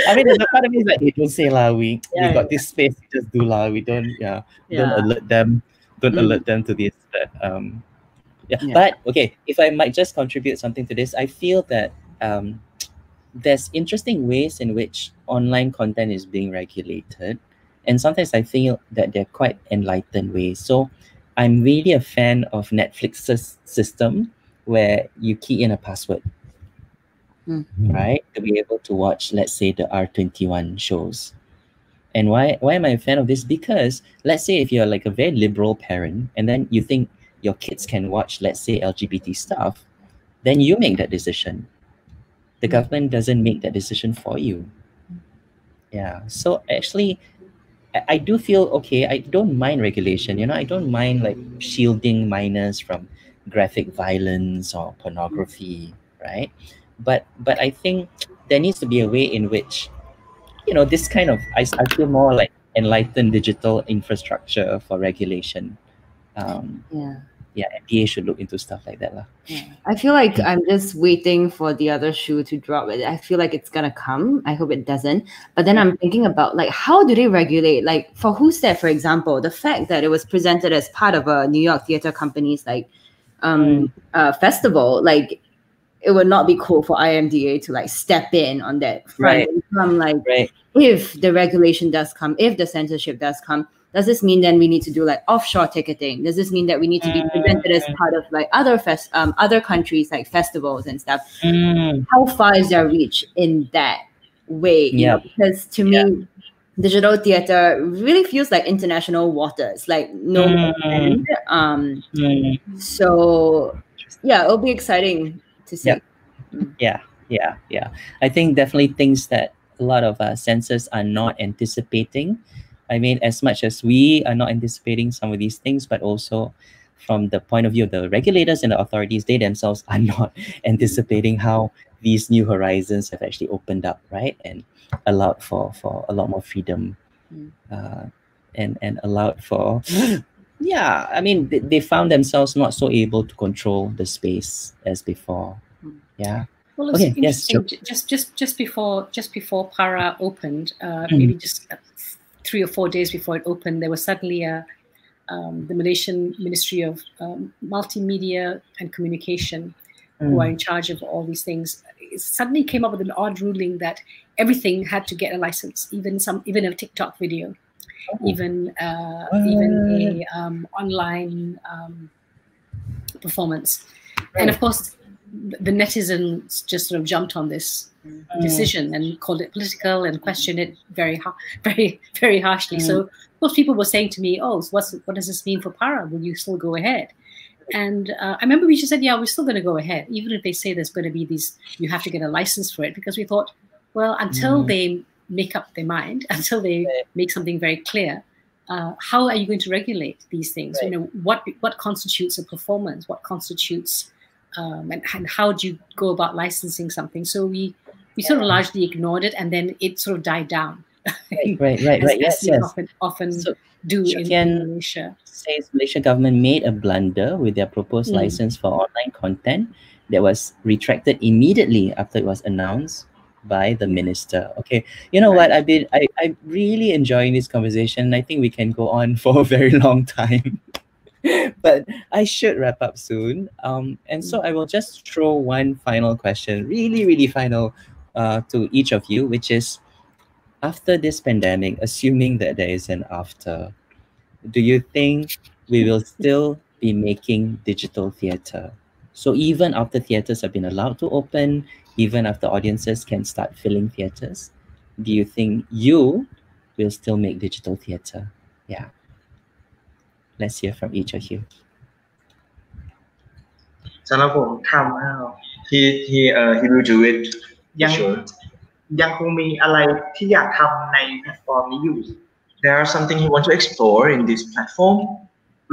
I mean, the part of me is like, hey, don't say lah. We Yeah, we got this space. Just do lah. We don't. Yeah. Don't alert them. Don't Mm. alert them to this. But, um, yeah. Yeah. But okay, if I might just contribute something to this, I feel that um, there's interesting ways in which online content is being regulated, and sometimes I feel that they're quite enlightened ways. So, I'm really a fan of Netflix's system where you key in a password hmm. right? To be able to watch, let's say, the R21 shows. And why why am I a fan of this? Because let's say if you're like a very liberal parent and then you think your kids can watch, let's say, LGBT stuff, then you make that decision. The government doesn't make that decision for you. Yeah. So actually I, I do feel okay. I don't mind regulation. You know, I don't mind like shielding minors from graphic violence or pornography, right? But but I think there needs to be a way in which, you know, this kind of I, I feel more like enlightened digital infrastructure for regulation. Um, Yeah. Yeah, IMDA should look into stuff like that. Yeah. I feel like I'm just waiting for the other shoe to drop. I feel like it's gonna come. I hope it doesn't. But then I'm thinking about like how do they regulate? Like for Who's There, for example, the fact that it was presented as part of a New York theater company's like um uh festival, like it would not be cool for IMDA to like step in on that front. Right. I'm like, Right. if the regulation does come, if the censorship does come, does this mean then we need to do like offshore ticketing? Does this mean that we need to be presented as part of like other fest um other countries like festivals and stuff? Mm, How far is their reach in that way? you know? Yeah. Because to me, digital theater really feels like international waters, like no Mm. end. Um mm. so yeah, it'll be exciting to see. Yep. Yeah, yeah, yeah. I think definitely things that a lot of uh, censors are not anticipating. I mean, as much as we are not anticipating some of these things, but also from the point of view of the regulators and the authorities, they themselves are not anticipating how these new horizons have actually opened up, right, and allowed for for a lot more freedom, Mm. uh, and and allowed for. Yeah, I mean, they, they found themselves not so able to control the space as before. Mm. Yeah. Well, it's Okay, yes, interesting. j- just just just before just before Parah opened, uh, Mm. maybe just three or four days before it opened, there was suddenly a um, the Malaysian Ministry of um, Multimedia and Communication, who are Mm. in charge of all these things, suddenly came up with an odd ruling that everything had to get a license, even some even a TikTok video, Oh. even uh, even a um, online um, performance, and of course the netizens just sort of jumped on this decision and called it political and questioned it very very very harshly. So most people were saying to me, "Oh, so what's what does this mean for Parah? Will you still go ahead?" And uh, I remember we just said, "Yeah, we're still going to go ahead, even if they say there's going to be these. You have to get a license for it," because we thought, well, until Mm. they make up their mind, until they Right. make something very clear. Uh, how are you going to regulate these things? You know, what what constitutes a performance? What constitutes um, and, and how do you go about licensing something? So we we sort of largely ignored it, and then it sort of died down. Right, right, right, right. Yes, yes. often often So do in, Malaysia. says Malaysian government made a blunder with their proposed Mm. license for online content that was retracted immediately after it was announced by the minister. Okay, you know what? I've been I I'm really enjoying this conversation. I think we can go on for a very long time. but I should wrap up soon. Um, and so I will just throw one final question, really, really final, uh, to each of you, which is after this pandemic, assuming that there is an after, do you think we will still be making digital theater? So even after theaters have been allowed to open, even after audiences can start filling theaters, do you think you will still make digital theater? Yeah. Let's hear from each of you. สำหรับผมทำให้เรา He he uh, he will do it. for ยัง Sure. ยังคงมีอะไรที่อยากทำในแพลตฟอร์มนี้อยู่ There are something he want to explore in this platform.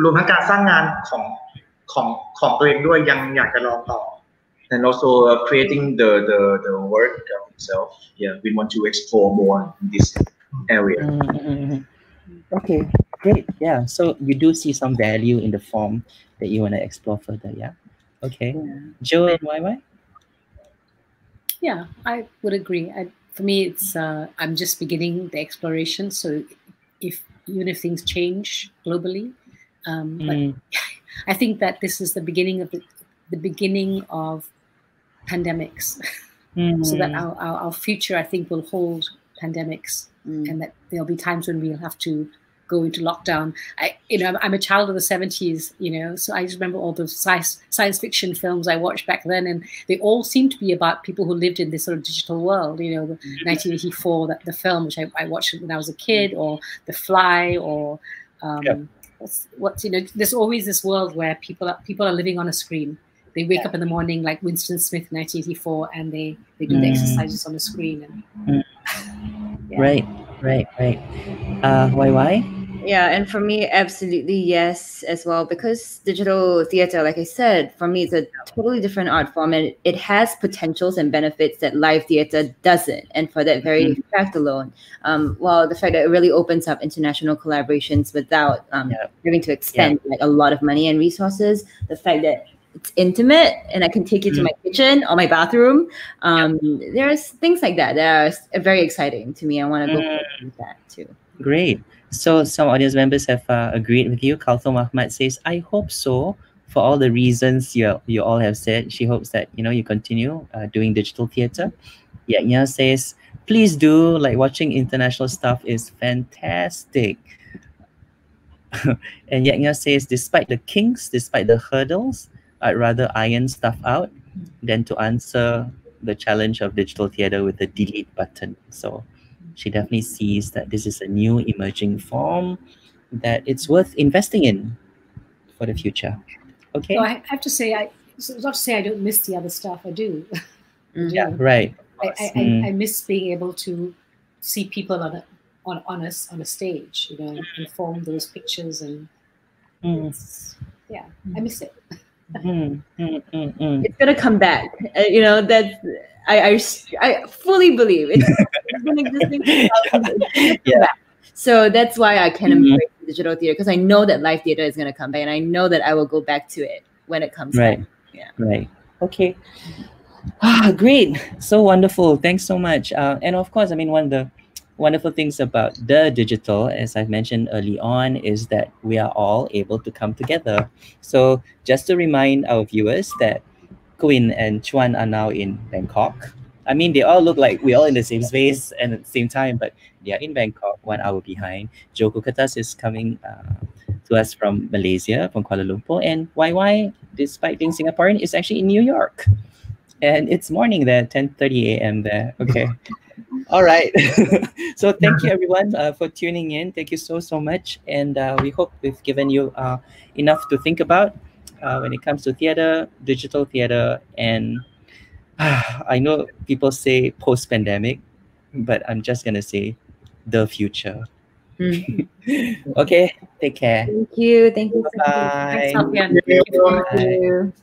รวมทั้งการสร้างงานของของของตัวเองด้วยยังอยากจะลองต่อ and also uh, creating the, the the work of himself. Yeah, we want to explore more in this area. Mm-hmm. Okay, great. Yeah. So you do see some value in the form that you want to explore further. Yeah. Okay. Jo and YY? yeah, I would agree. I, for me, it's uh, I'm just beginning the exploration. So if even if things change globally, um, but Mm. I think that this is the beginning of the, the beginning of pandemics. so that Mm. our, our, our future, I think, will hold pandemics, Mm. and that there'll be times when we'll have to go into lockdown. I, you know, I'm, I'm a child of the 70s, you know, so I just remember all the science science fiction films I watched back then, and they all seem to be about people who lived in this sort of digital world. You know, the 1984, that the film which I, I watched when I was a kid, or The Fly, or um, Yep. what's, what's you know, there's always this world where people are people are living on a screen. They wake up in the morning like Winston Smith, 1984, and they they do the Mm. exercises on the screen. And yeah. Right, right, right. Uh, why, why? Yeah, and for me, absolutely yes as well. Because digital theater, like I said, for me, it's a totally different art form, and it, has potentials and benefits that live theater doesn't. And for that very fact alone, um, well, the fact that it really opens up international collaborations without um, Yeah. having to expend like a lot of money and resources, the fact that it's intimate and I can take you to Mm. my kitchen or my bathroom. Um, There's things like that that are very exciting to me. I want to go Mm. with that too. Great. So some audience members have uh, agreed with you. Kalthum Ahmad says, I hope so. For all the reasons you you all have said, she hopes that you know you continue uh, doing digital theater. Yanya says, please do. Like watching international stuff is fantastic. and Yanya says, despite the kinks, despite the hurdles, I'd rather iron stuff out than to answer the challenge of digital theater with the delete button. So she definitely sees that this is a new emerging form that it's worth investing in for the future. Okay. So I have to say, I not to say I don't miss the other stuff. I do. I Mm. do. yeah. Right. I, I, Mm. I, miss being able to see people on a on on a, on a stage, you know, and form those pictures, and Mm, yeah, I miss it. mm, mm, mm, it's gonna come back. Uh, you know that I fully believe it's, it's been existing. for thousands, gonna come Yeah. back. So that's why I can Mhm. embrace digital theater because I know that live theater is gonna come back, and I know that I will go back to it when it comes Right. back. Yeah. Right. Okay. Ah, great. So wonderful. Thanks so much. Uh, and of course, I mean, one of the wonderful things about the digital, as I've mentioned early on, is that we are all able to come together. So just to remind our viewers that Kwin and Chuan are now in Bangkok. I mean, they all look like we're all in the same space and at the same time, but they are in Bangkok, one hour behind. Jo Kukathas is coming uh, to us from Malaysia, from Kuala Lumpur, and YY, despite being Singaporean, is actually in New York. And it's morning there, 10.30 a.m. there. Okay. All right. so thank you everyone uh, for tuning in. Thank you so, so much. And uh, we hope we've given you uh, enough to think about uh, when it comes to theater, digital theater, and I know people say post-pandemic, but I'm just gonna say the future. Mm. Okay, take care. Thank you. Thank you. so. Bye. Thanks, Thank you for Bye. Thank you.